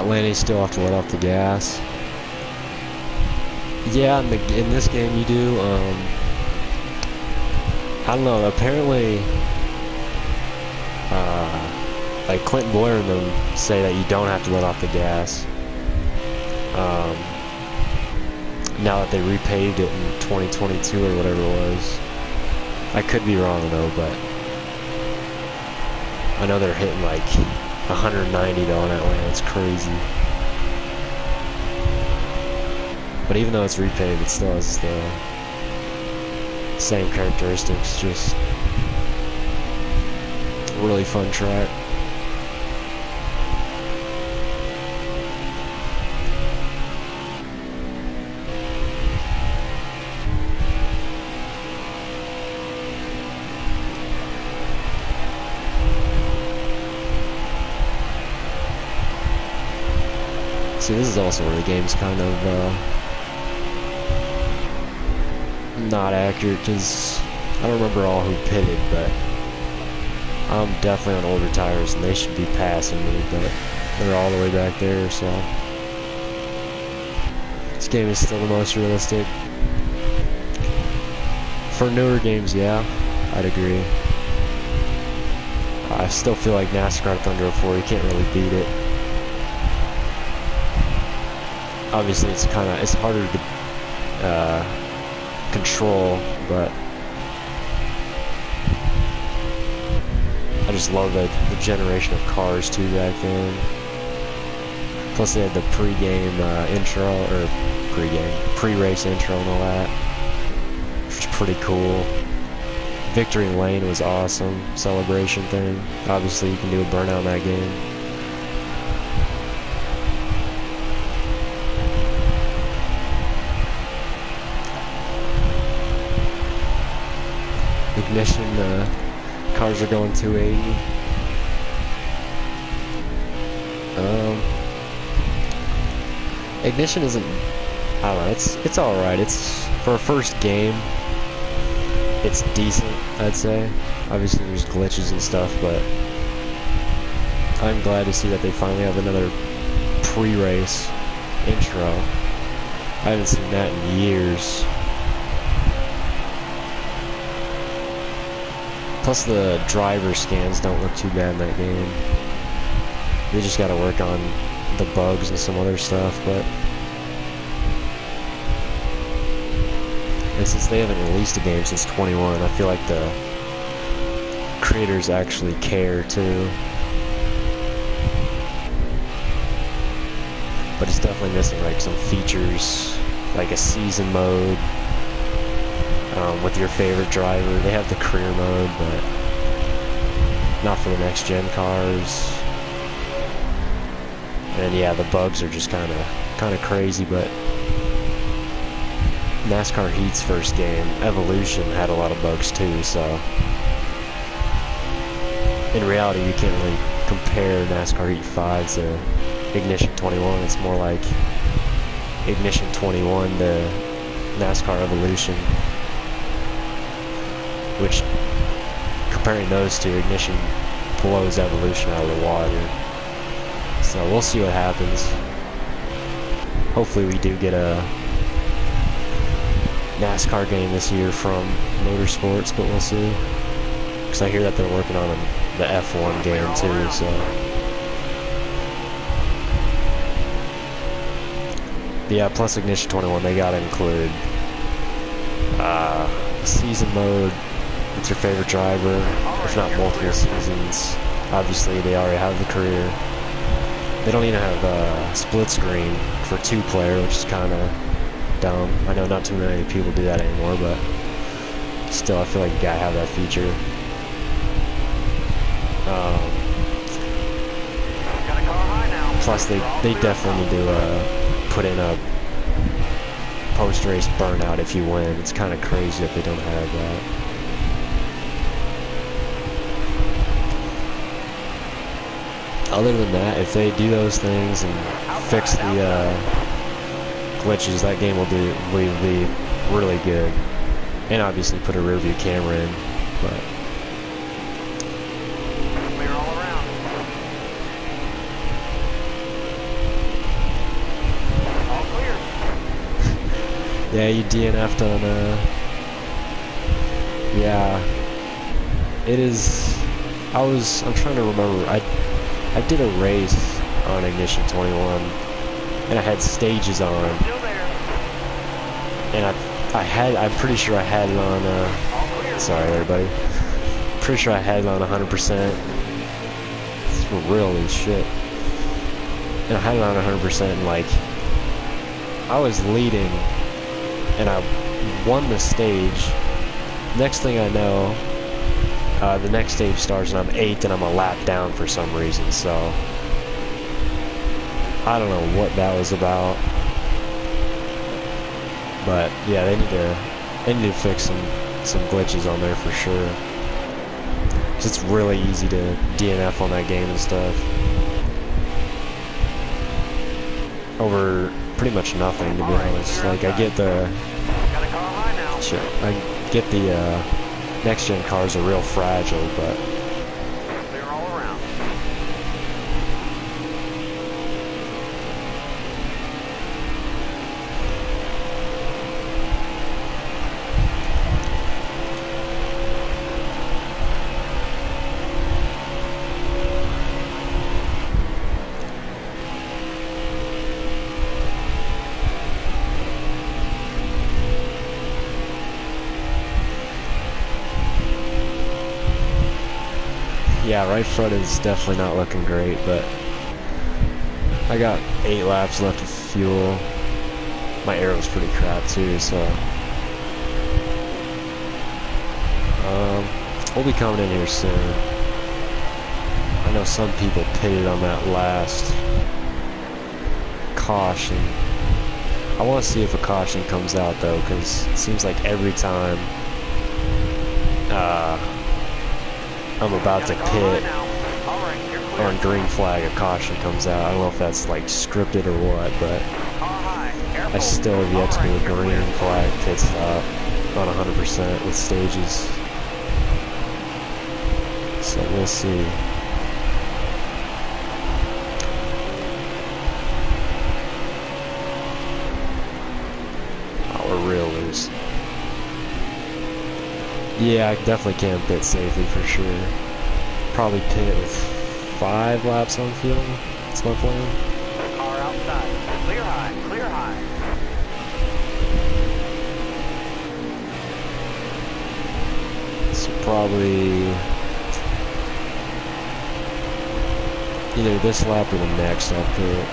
Atlanta still have to let off the gas. Yeah, in, the, in this game you do. Um, I don't know. Apparently, uh, like Clinton Bowyer and them say that you don't have to let off the gas. Um, now that they repaved it in 2022 or whatever it was. I could be wrong though, but I know they're hitting like 190 though in Atlanta. It's crazy. But even though it's repaved, it still has the same characteristics. Just really fun track. See, this is also where the game's kind of uh, not accurate because I don't remember all who pitted, but I'm definitely on older tires and they should be passing me, but they're all the way back there, so this game is still the most realistic. For newer games, yeah, I'd agree. I still feel like NASCAR Thunder 04, you can't really beat it. Obviously, it's kind of, it's harder to uh, control, but I just love the, the generation of cars too back then. Plus they had the pre-game uh, intro, or pre-game, pre-race intro and all that. Which was pretty cool. Victory Lane was awesome. Celebration thing. Obviously you can do a burnout in that game. Cars are going 280. Um, ignition isn't. I don't know. It's it's all right. It's for a first game. It's decent, I'd say. Obviously, there's glitches and stuff, but I'm glad to see that they finally have another pre-race intro. I haven't seen that in years. Plus the driver scans don't look too bad in that game. They just gotta work on the bugs and some other stuff, but... And since they haven't released a game since 21, I feel like the creators actually care too. But it's definitely missing like some features, like a season mode, um, with your favorite driver. They have the career mode, but not for the next gen cars. And yeah, the bugs are just kind of kind of crazy, but NASCAR Heat's first game, Evolution, had a lot of bugs too, so in reality you can't really compare NASCAR Heat 5 to Ignition 21. It's more like Ignition 21 to NASCAR Evolution which comparing those two, Ignition blows Evolution out of the water. So we'll see what happens. Hopefully we do get a NASCAR game this year from Motorsports, but we'll see. Because I hear that they're working on the F1 game too, so. Yeah, plus Ignition 21, they gotta include uh, season mode with your favorite driver, if not multiple seasons. Obviously, they already have the career. They don't even have a split screen for two player, which is kind of dumb. I know not too many people do that anymore, but still, I feel like you gotta have that feature. Um, plus, they they definitely need to uh, put in a post race burnout if you win. It's kind of crazy if they don't have that. Other than that, if they do those things and fix the uh, glitches, that game will be, will be really good. And obviously put a rear view camera in, but [LAUGHS] yeah, you DNF'd on, uh, yeah, it is, I was, I'm trying to remember, I, I did a race on Ignition 21, and I had stages on, and I, I had, I'm pretty sure I had it on, uh, Sorry, everybody. [LAUGHS] Pretty sure I had it on 100%. It's real as shit. And I had it on 100% and like, I was leading and I won the stage. Next thing I know, uh, the next stage starts and I'm 8th and I'm a lap down for some reason, so. I don't know what that was about. But yeah, they need to they need to fix some some glitches on there for sure. it's really easy to DNF on that game and stuff. Over pretty much nothing to be honest. Like I get the shit, I get the uh, next gen cars are real fragile, but yeah, right front is definitely not looking great, but I got eight laps left of fuel. My aero's pretty crap too, so um, we'll be coming in here soon. I know some people pitted on that last caution. I want to see if a caution comes out though, because it seems like every time I'm about to Got a car high pit now. All right, on green flag, a caution comes out. I don't know if that's like scripted or what, but Car high. Careful. I still have yet to do a green flag pit stop on 100% with stages. So we'll see. Oh, we're real loose. Yeah, I definitely can pit safely for sure. Probably pit with five laps on fuel. That's my plan. Car outside. Clear high. Clear high. So probably either this lap or the next I'll pit.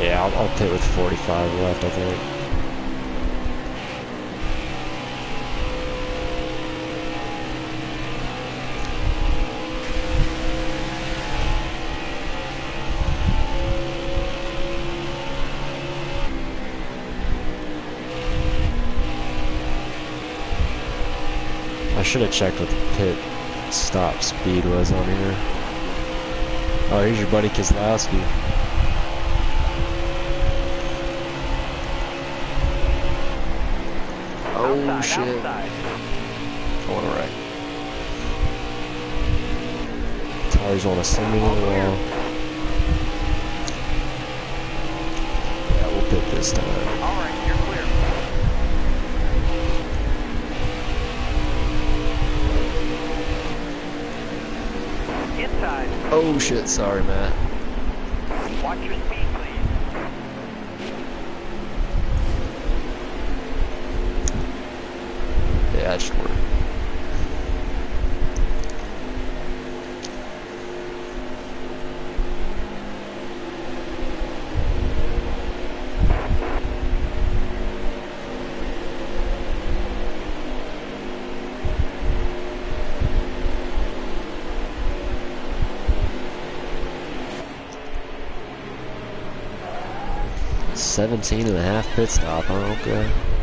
Yeah, I'll, I'll pit with 45 left, I think. Should have checked what the pit stop speed was on here. Oh, here's your buddy Keselowski. Oh outside, shit. Outside. I want to wreck. Tires want to send me to the wall. Yeah, we'll pit this time. Oh shit, sorry Matt. 17 and a half pit stop, huh? Okay.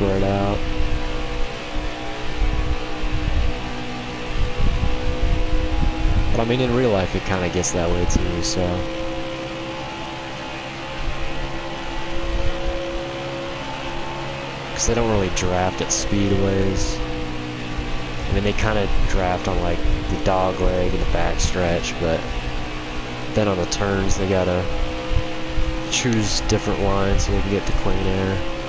Spread out. But I mean, in real life, it kind of gets that way too, so. Because they don't really draft at speedways. I mean, they kind of draft on like the dog leg and the back stretch, but then on the turns, they gotta choose different lines so they can get the clean air.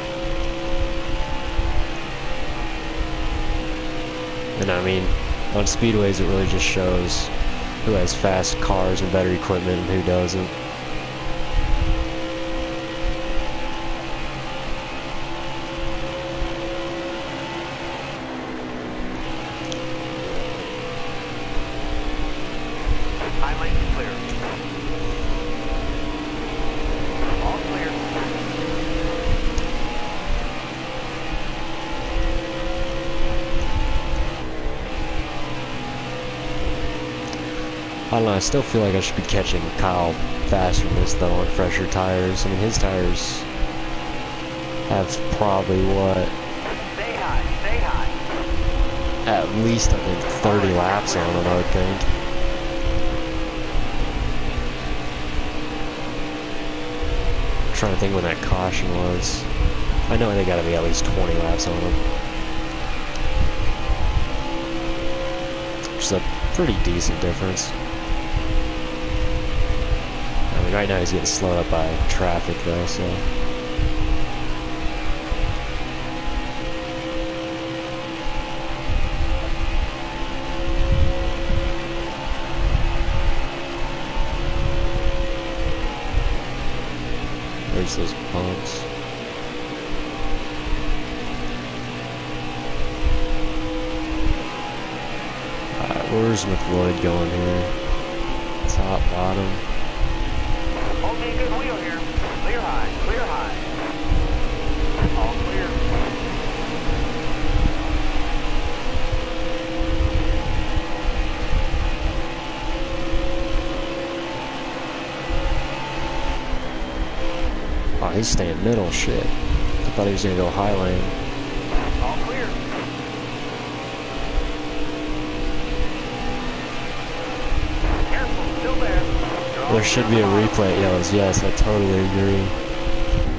And I mean, on speedways, it really just shows who has fast cars and better equipment and who doesn't. Still feel like I should be catching Kyle faster than this though on fresher tires. I mean, his tires have probably what, Stay high, stay high. at least I think 30 laps on them, I would think. Trying to think when that caution was. I know they gotta be at least 20 laps on them. Which is a pretty decent difference. Right now he's getting slowed up by traffic though, so. There's those bumps. Alright, uh, where's McLeod going here? Top, bottom. Hold me a good wheel here. Clear high, clear high. All clear. Oh, he's staying middle, shit. I thought he was gonna go high lane. All clear. Careful, still There should be a replay at Yellows. Yes, I totally agree.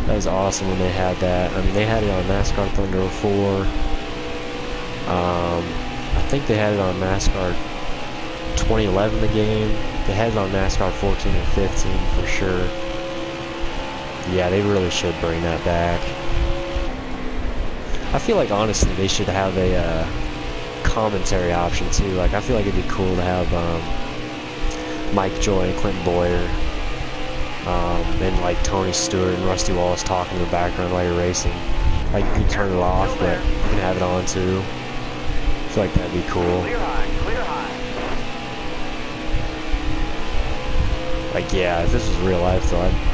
That was awesome when they had that. I mean, they had it on NASCAR Thunder 04. Um, I think they had it on NASCAR 2011, the game. They had it on NASCAR 14 and 15 for sure. Yeah, they really should bring that back. I feel like honestly they should have a uh, commentary option too. Like I feel like it'd be cool to have um, Mike Joy and Clinton Bowyer um, and like Tony Stewart and Rusty Wallace talking in the background while you're racing. Like you can turn it off, but you can have it on too. I feel like that'd be cool. Clear high, clear high. Like yeah, if this was real life though, I'd,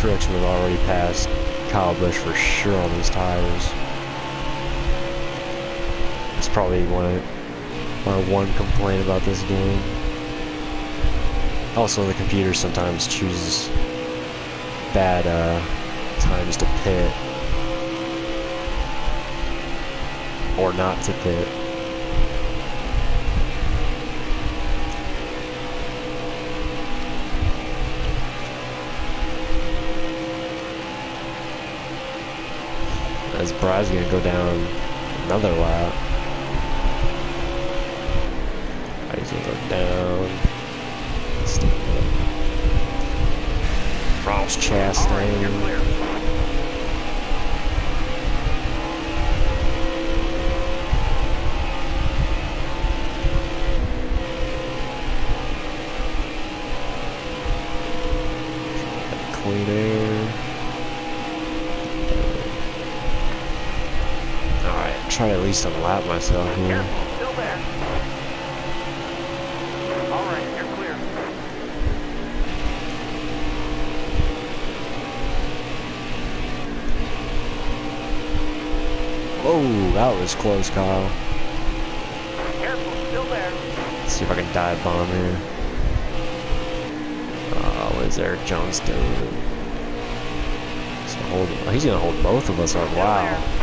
Truex would have already passed Kyle Busch for sure on these tires. It's probably one of my one complaint about this game. Also, the computer sometimes chooses bad uh, times to pit or not to pit. As Brad's gonna go down another lap. He's gonna go down. Ross Chastain. Alright, try to at least unlap myself here. Careful, still there. All right, you're clear. Oh, that was close, Kyle. Careful, still there. Let's see if I can dive bomb here. Oh, is Erik Jones doing? He's gonna hold, he's gonna hold both of us up. Wow.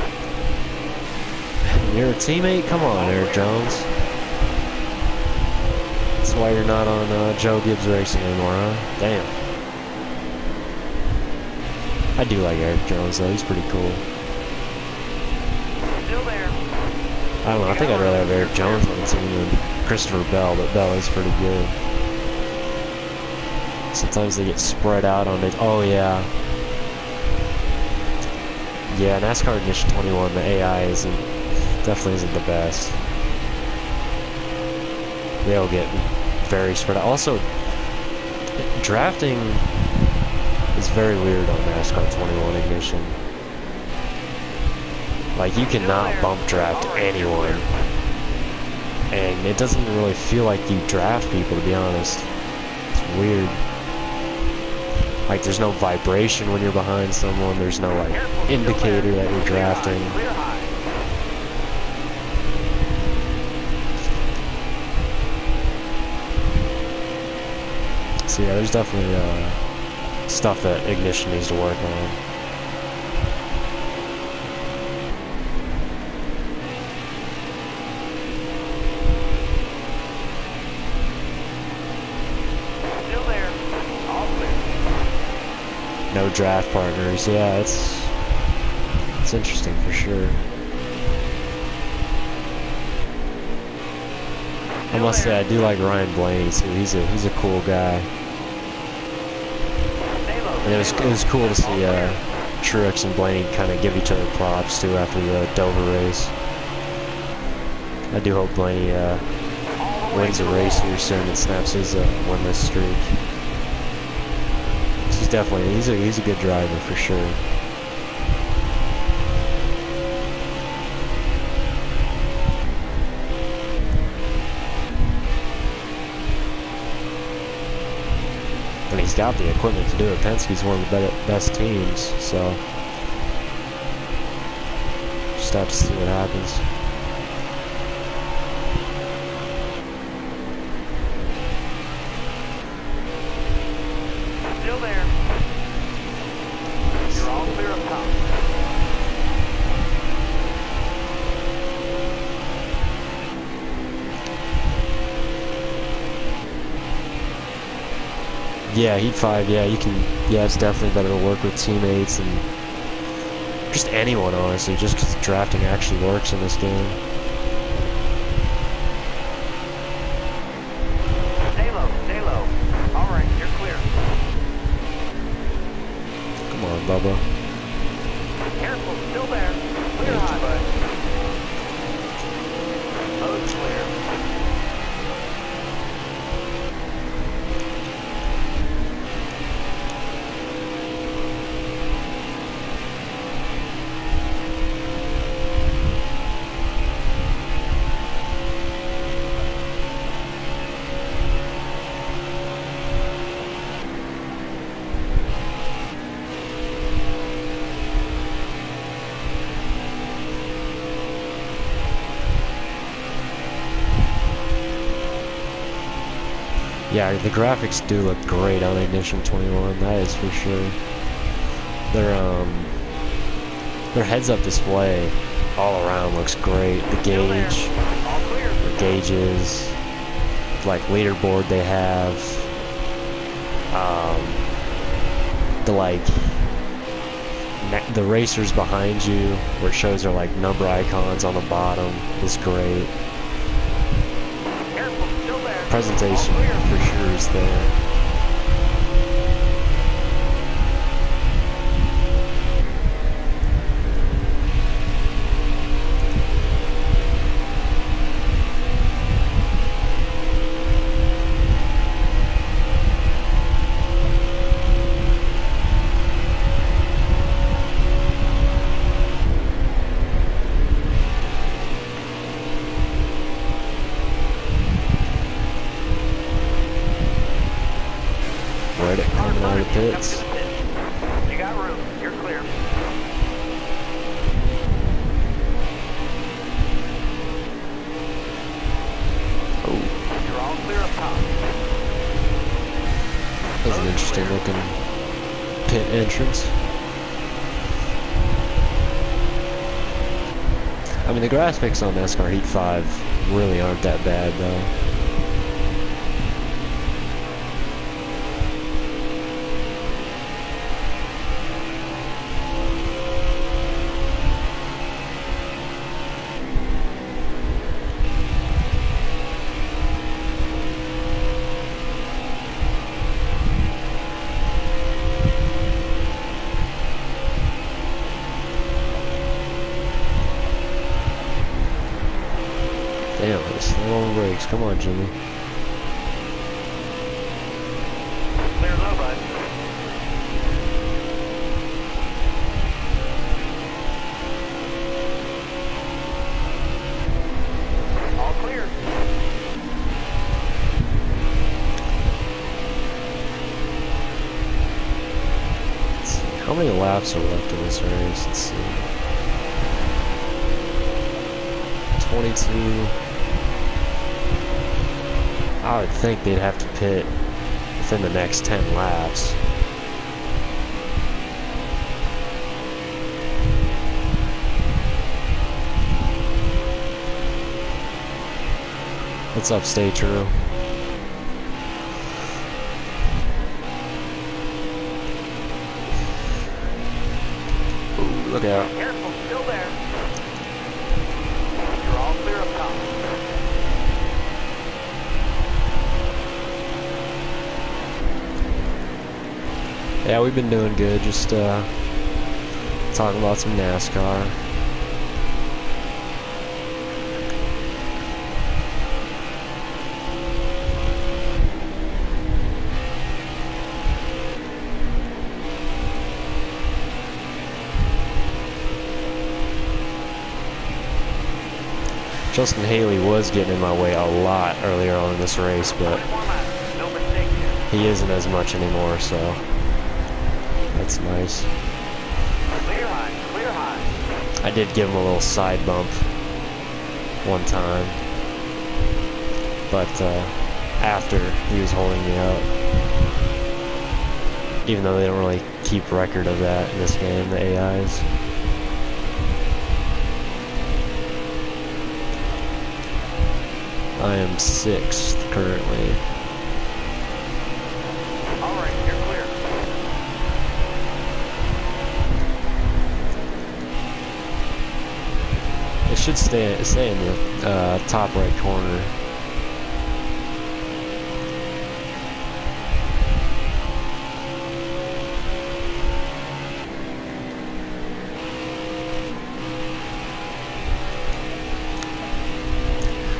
You're a teammate? Come on, Erik Jones. That's why you're not on uh, Joe Gibbs Racing anymore, huh? Damn. I do like Erik Jones, though. He's pretty cool. Still there. I don't know. I think I'd rather have Erik Jones on the team than Christopher Bell, but Bell is pretty good. Sometimes they get spread out on it. Oh, yeah. Yeah, NASCAR Ignition 21, the AI isn't, definitely isn't the best. They'll get very spread out. Also, drafting is very weird on NASCAR 21 Ignition. Like, you cannot bump draft anyone. And it doesn't really feel like you draft people, to be honest. It's weird. Like, there's no vibration when you're behind someone. There's no, like, indicator that you're drafting. So, yeah, there's definitely uh, stuff that Ignition needs to work on. Still there. All. No draft partners. Yeah, it's it's interesting for sure. I must say I do like Ryan Blaney too. He's a he's a cool guy. And it was it was cool to see uh. Truex and Blaney kind of give each other props too after the Dover race. I do hope Blaney uh, wins a race here soon and snaps his uh, winless streak. He's definitely he's a he's a good driver for sure. Got the equipment to do it. Penske's one of the best teams, so just have to see what happens. Yeah, Heat 5, yeah, you can, yeah, it's definitely better to work with teammates and just anyone, honestly, just because drafting actually works in this game. Graphics do look great on Ignition 21, that is for sure. Their, um, their heads-up display all around looks great. The gauge, the gauges, like leaderboard they have, um, the like, the racers behind you, where it shows their like number icons on the bottom, is great. Presentation for sure is there. The graphics on NASCAR Heat 5 really aren't that bad, though. Come on, Jimmy. Clear low, bud. All clear. See, How many laps are left in this race? Let's see. 22. I would think they'd have to pit within the next 10 laps. What's up, Stay True? We've been doing good. Just uh, talking about some NASCAR. Justin Haley was getting in my way a lot earlier on in this race, but 20 more laps. No mistakes here. he isn't as much anymore, so that's nice. Clear high, clear high. I did give him a little side bump one time, but uh, after he was holding me up. Even though they don't really keep record of that in this game, the AIs. I am sixth currently. Should stay stay in the uh, top right corner.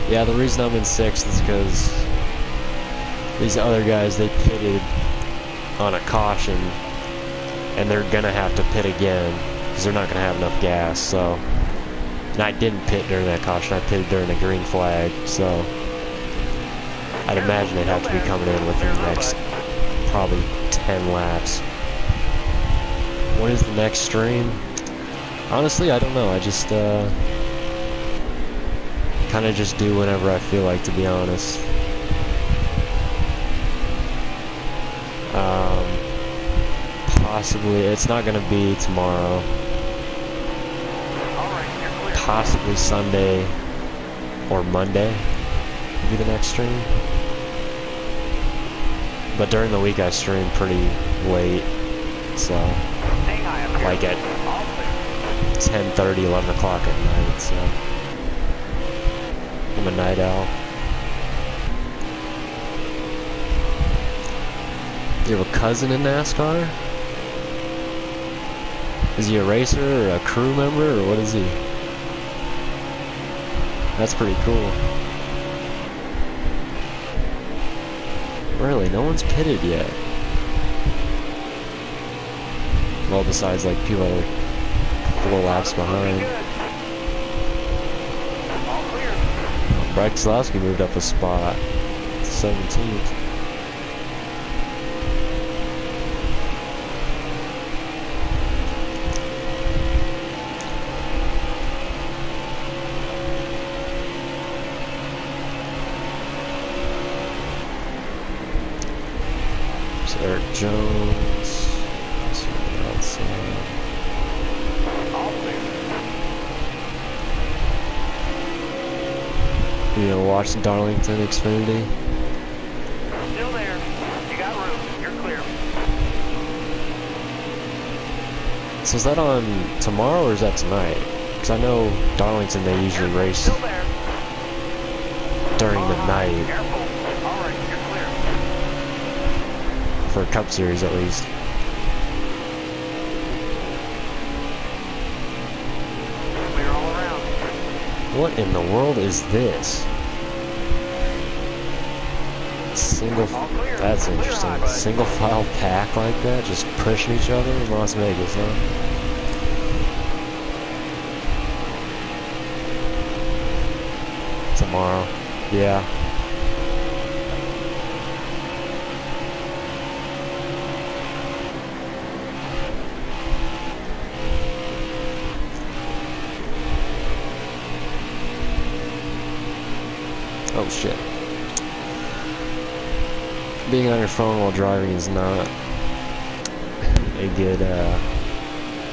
Yeah, the reason I'm in sixth is because these other guys they pitted on a caution, and they're gonna have to pit again because they're not gonna have enough gas. So, and I didn't pit during that caution. I pitted during the green flag. So, I'd imagine they'd have to be coming in within the next probably 10 laps. What is the next stream? Honestly, I don't know. I just uh, kind of just do whenever I feel like, to be honest. Um, possibly, it's not going to be tomorrow. All right, you're clear. Possibly Sunday or Monday will be the next stream. But during the week I stream pretty late, so like at All clear. 10:30, 11 o'clock at night. So I'm a night owl. You have a cousin in NASCAR? Is he a racer or a crew member or what is he? That's pretty cool. Really, no one's pitted yet. Well, besides like people are four laps behind. Brad Keselowski moved up a spot. 17th. Erik Jones. Let's see what else, uh. You know, watch Darlington Xfinity. Still there. You got room. You're clear. So is that on tomorrow or is that tonight? Because I know Darlington they usually race during the night Careful. All right, you're clear. For a Cup Series at least. Clear all around. What in the world is this? Single, that's interesting. Single file pack like that, just pushing each other in Las Vegas, huh? Tomorrow. Yeah. Being on your phone while driving is not a good uh,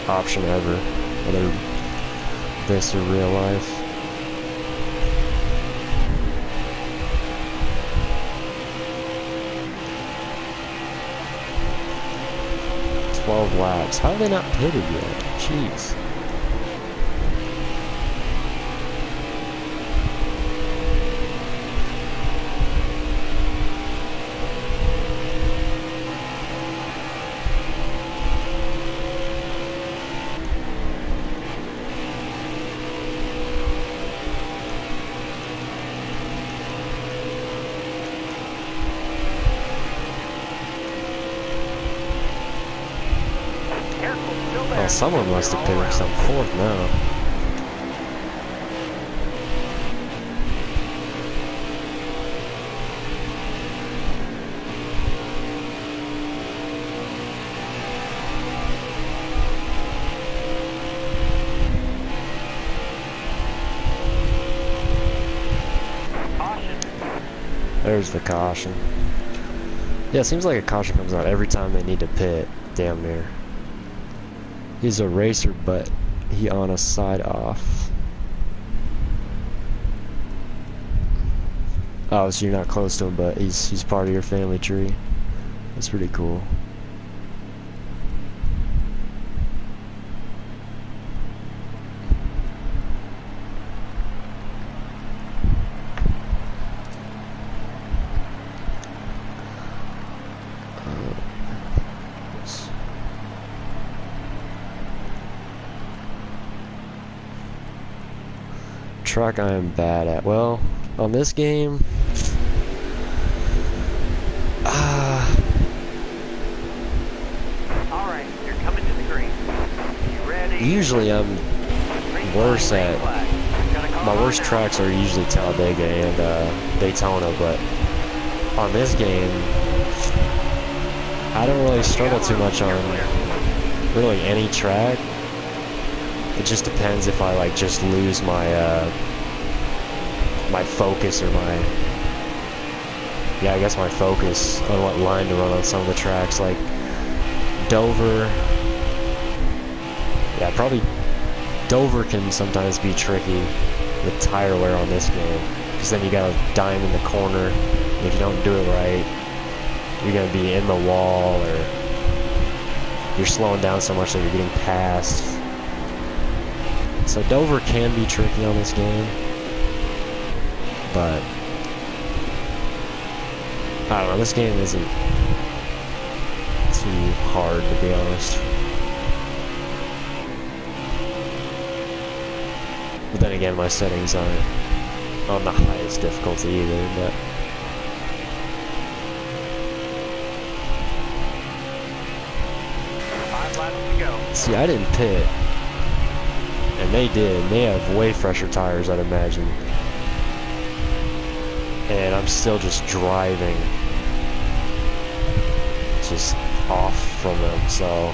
option ever, whether this or real life. Twelve laps. How are they not pitted yet? Jeez. Have Clear all some fourth now. There's the caution. Yeah, it seems like a caution comes out every time they need to pit, damn near. He's a racer, but he on a side off. Oh, so you're not close to him, but he's he's part of your family tree. That's pretty cool. Track I am bad at. Well, on this game, ah, All right, you're coming to the green. You ready? usually I'm worse at- green flag. Gonna call my worst tracks are usually Talladega and uh, Daytona, but on this game, I don't really struggle too much on really any track. It just depends if I like just lose my uh, my focus or my yeah, I guess my focus on what line to run on some of the tracks like Dover. Yeah, probably Dover can sometimes be tricky with tire wear on this game because then you got a dime in the corner. If you don't do it right, you're gonna be in the wall or you're slowing down so much that you're getting passed. So Dover can be tricky on this game, but I don't know. This game isn't too hard to be honest. But then again, my settings aren't on the highest difficulty either. But Five laps to go. see, I didn't pit, they did. They have way fresher tires, I'd imagine. And I'm still just driving, just off from them. So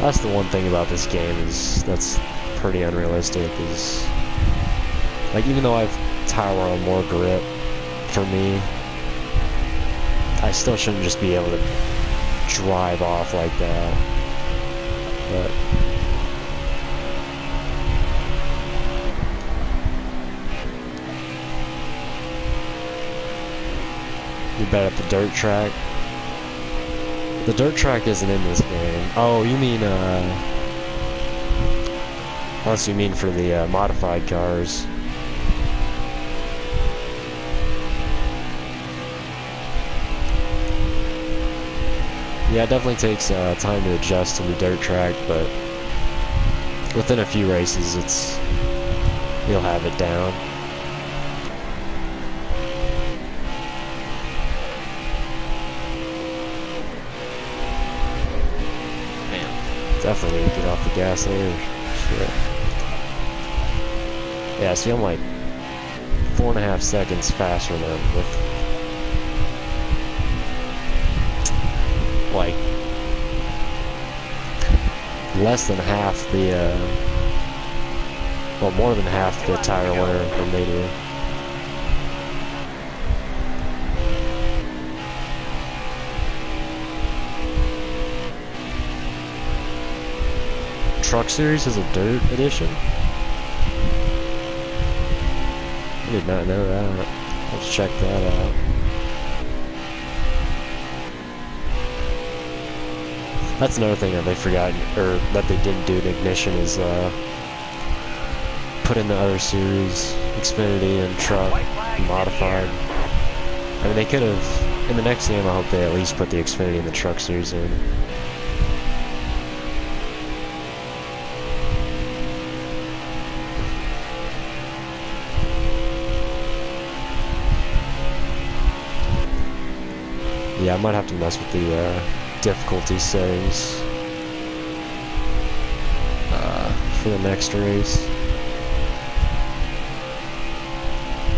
that's the one thing about this game is that's pretty unrealistic. Is like even though I've tire wear on more grip for me, I still shouldn't just be able to drive off like that. But bet at the dirt track. The dirt track isn't in this game. Oh, you mean uh? Unless you mean for the uh, modified cars. Yeah, it definitely takes uh, time to adjust to the dirt track, but within a few races, it's you'll have it down. Definitely get off the gas there. Shit. Yeah, see, I'm like four and a half seconds faster than with like less than half the uh well more than half the tire wear than Truck Series is a dirt edition? I did not know that. Let's check that out. That's another thing that they forgot, or that they didn't do in Ignition is uh, put in the other series, Xfinity and Truck, modified. I mean, they could have, in the next game, I hope they at least put the Xfinity and the Truck series in. Yeah, I might have to mess with the uh, difficulty settings uh, for the next race.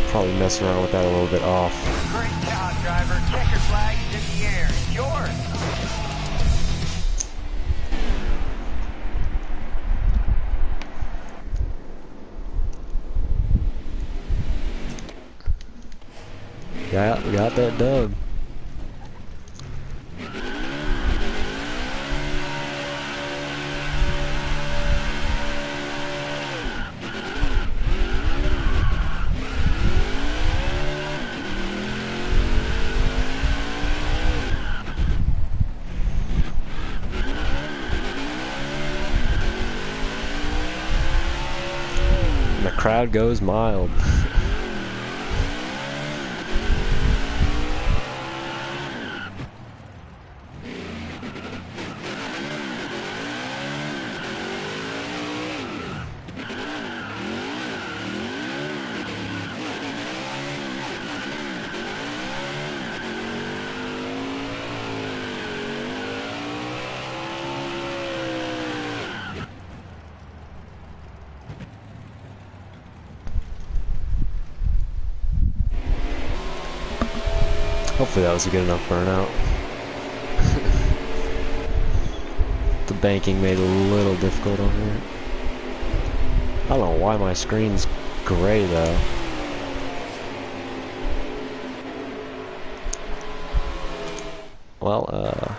Probably mess around with that a little bit off. Great job, driver. Checker flag in the air. Yours. Got, got that dub. And the crowd goes mild. Hopefully that was a good enough burnout. [LAUGHS] the banking made it a little difficult on here. I don't know why my screen's gray though. Well, uh...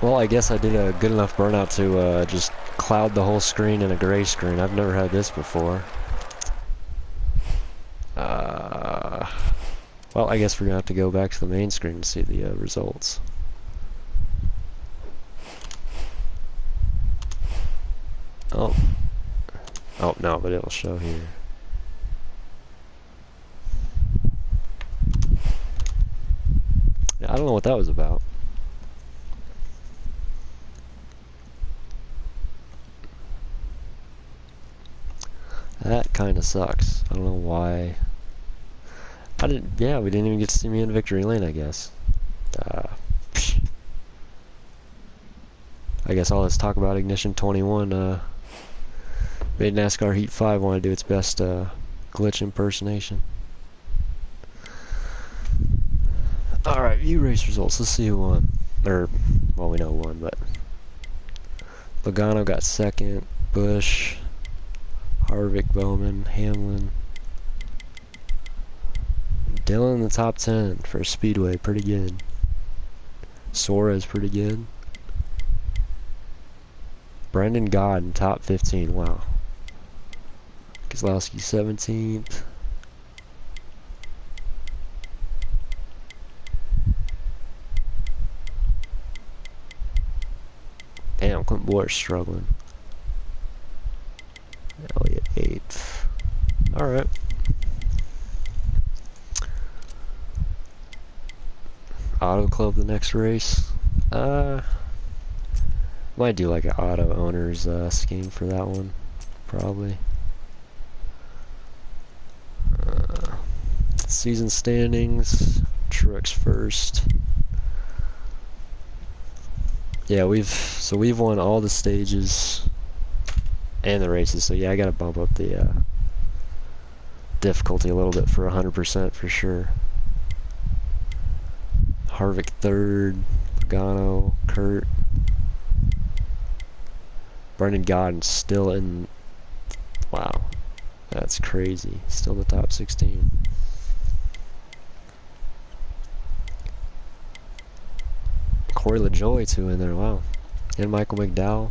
Well, I guess I did a good enough burnout to uh, just cloud the whole screen in a gray screen. I've never had this before. Uh, well, I guess we're gonna have to go back to the main screen to see the uh, results. Oh. Oh, no, but it'll show here. Yeah, I don't know what that was about. That kind of sucks. I don't know why. I didn't. Yeah, we didn't even get to see me in victory lane. I guess. Uh, I guess all this talk about Ignition 21 uh, made NASCAR Heat 5 want to do its best uh, glitch impersonation. Alright, view race results. Let's see who won. Or, well, we know who won, but. Logano got second. Busch. Harvick, Bowman, Hamlin. Dillon in the top 10 for Speedway. Pretty good. Suarez pretty good. Brendan Gaughan in top 15. Wow. Keselowski 17th. Damn, Clint Bowyer struggling. Elliott 8th. Alright. Auto Club the next race. Uh, might do like an auto owner's uh, scheme for that one, probably. Uh, season standings, Truex first. Yeah, we've so we've won all the stages and the races. So yeah, I gotta bump up the uh, difficulty a little bit for 100% for sure. Harvick third, Logano, Kurt, Brendan Gaughan still in. Wow, that's crazy. Still the top 16. Corey LaJoie too in there. Wow, and Michael McDowell.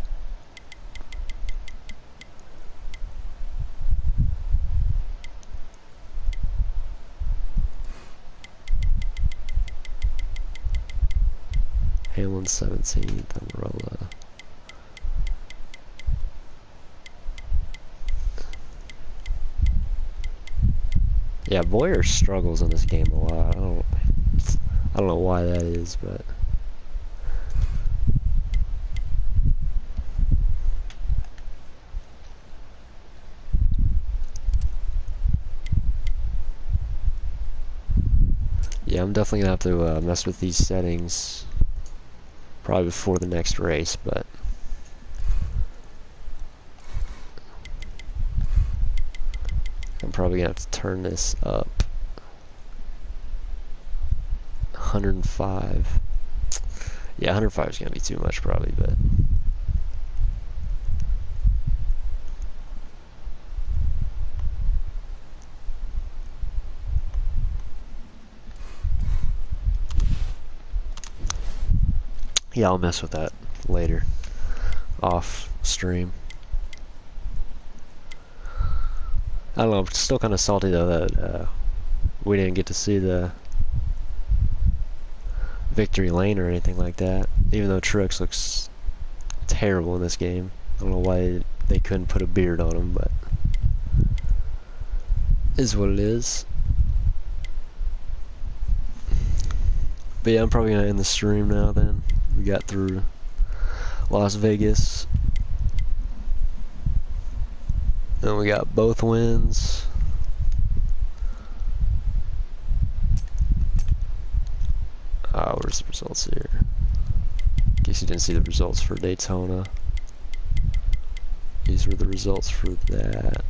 Hamlin 17th, Almirola. Yeah, Bowyer struggles in this game a lot. I don't, I don't know why that is, but. Yeah, I'm definitely gonna have to uh, mess with these settings probably before the next race, but. I'm probably gonna have to turn this up. 105 yeah 105 is gonna be too much probably but Yeah, I'll mess with that later. Off stream. I don't know, I'm still kind of salty though that uh, we didn't get to see the victory lane or anything like that. Even though Truex looks terrible in this game. I don't know why they couldn't put a beard on him, but is what it is. But yeah, I'm probably gonna end the stream now then. We got through Las Vegas. Then we got both wins. Ah, uh, where's the results here? Guess you didn't see the results for Daytona. These were the results for that.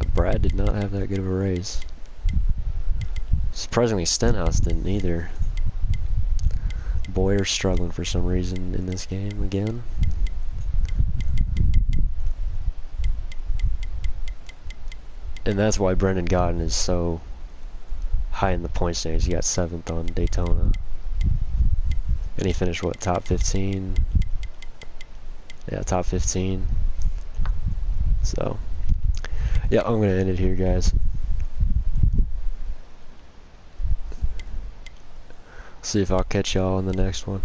Yeah, Brad did not have that good of a race. Surprisingly, Stenhouse didn't either. Bowyer's struggling for some reason in this game again. And that's why Brendan Gaughan is so high in the point standings. He got seventh on Daytona. And he finished what, top 15? Yeah, top 15. So, yeah, I'm going to end it here, guys. See if I'll catch y'all in the next one.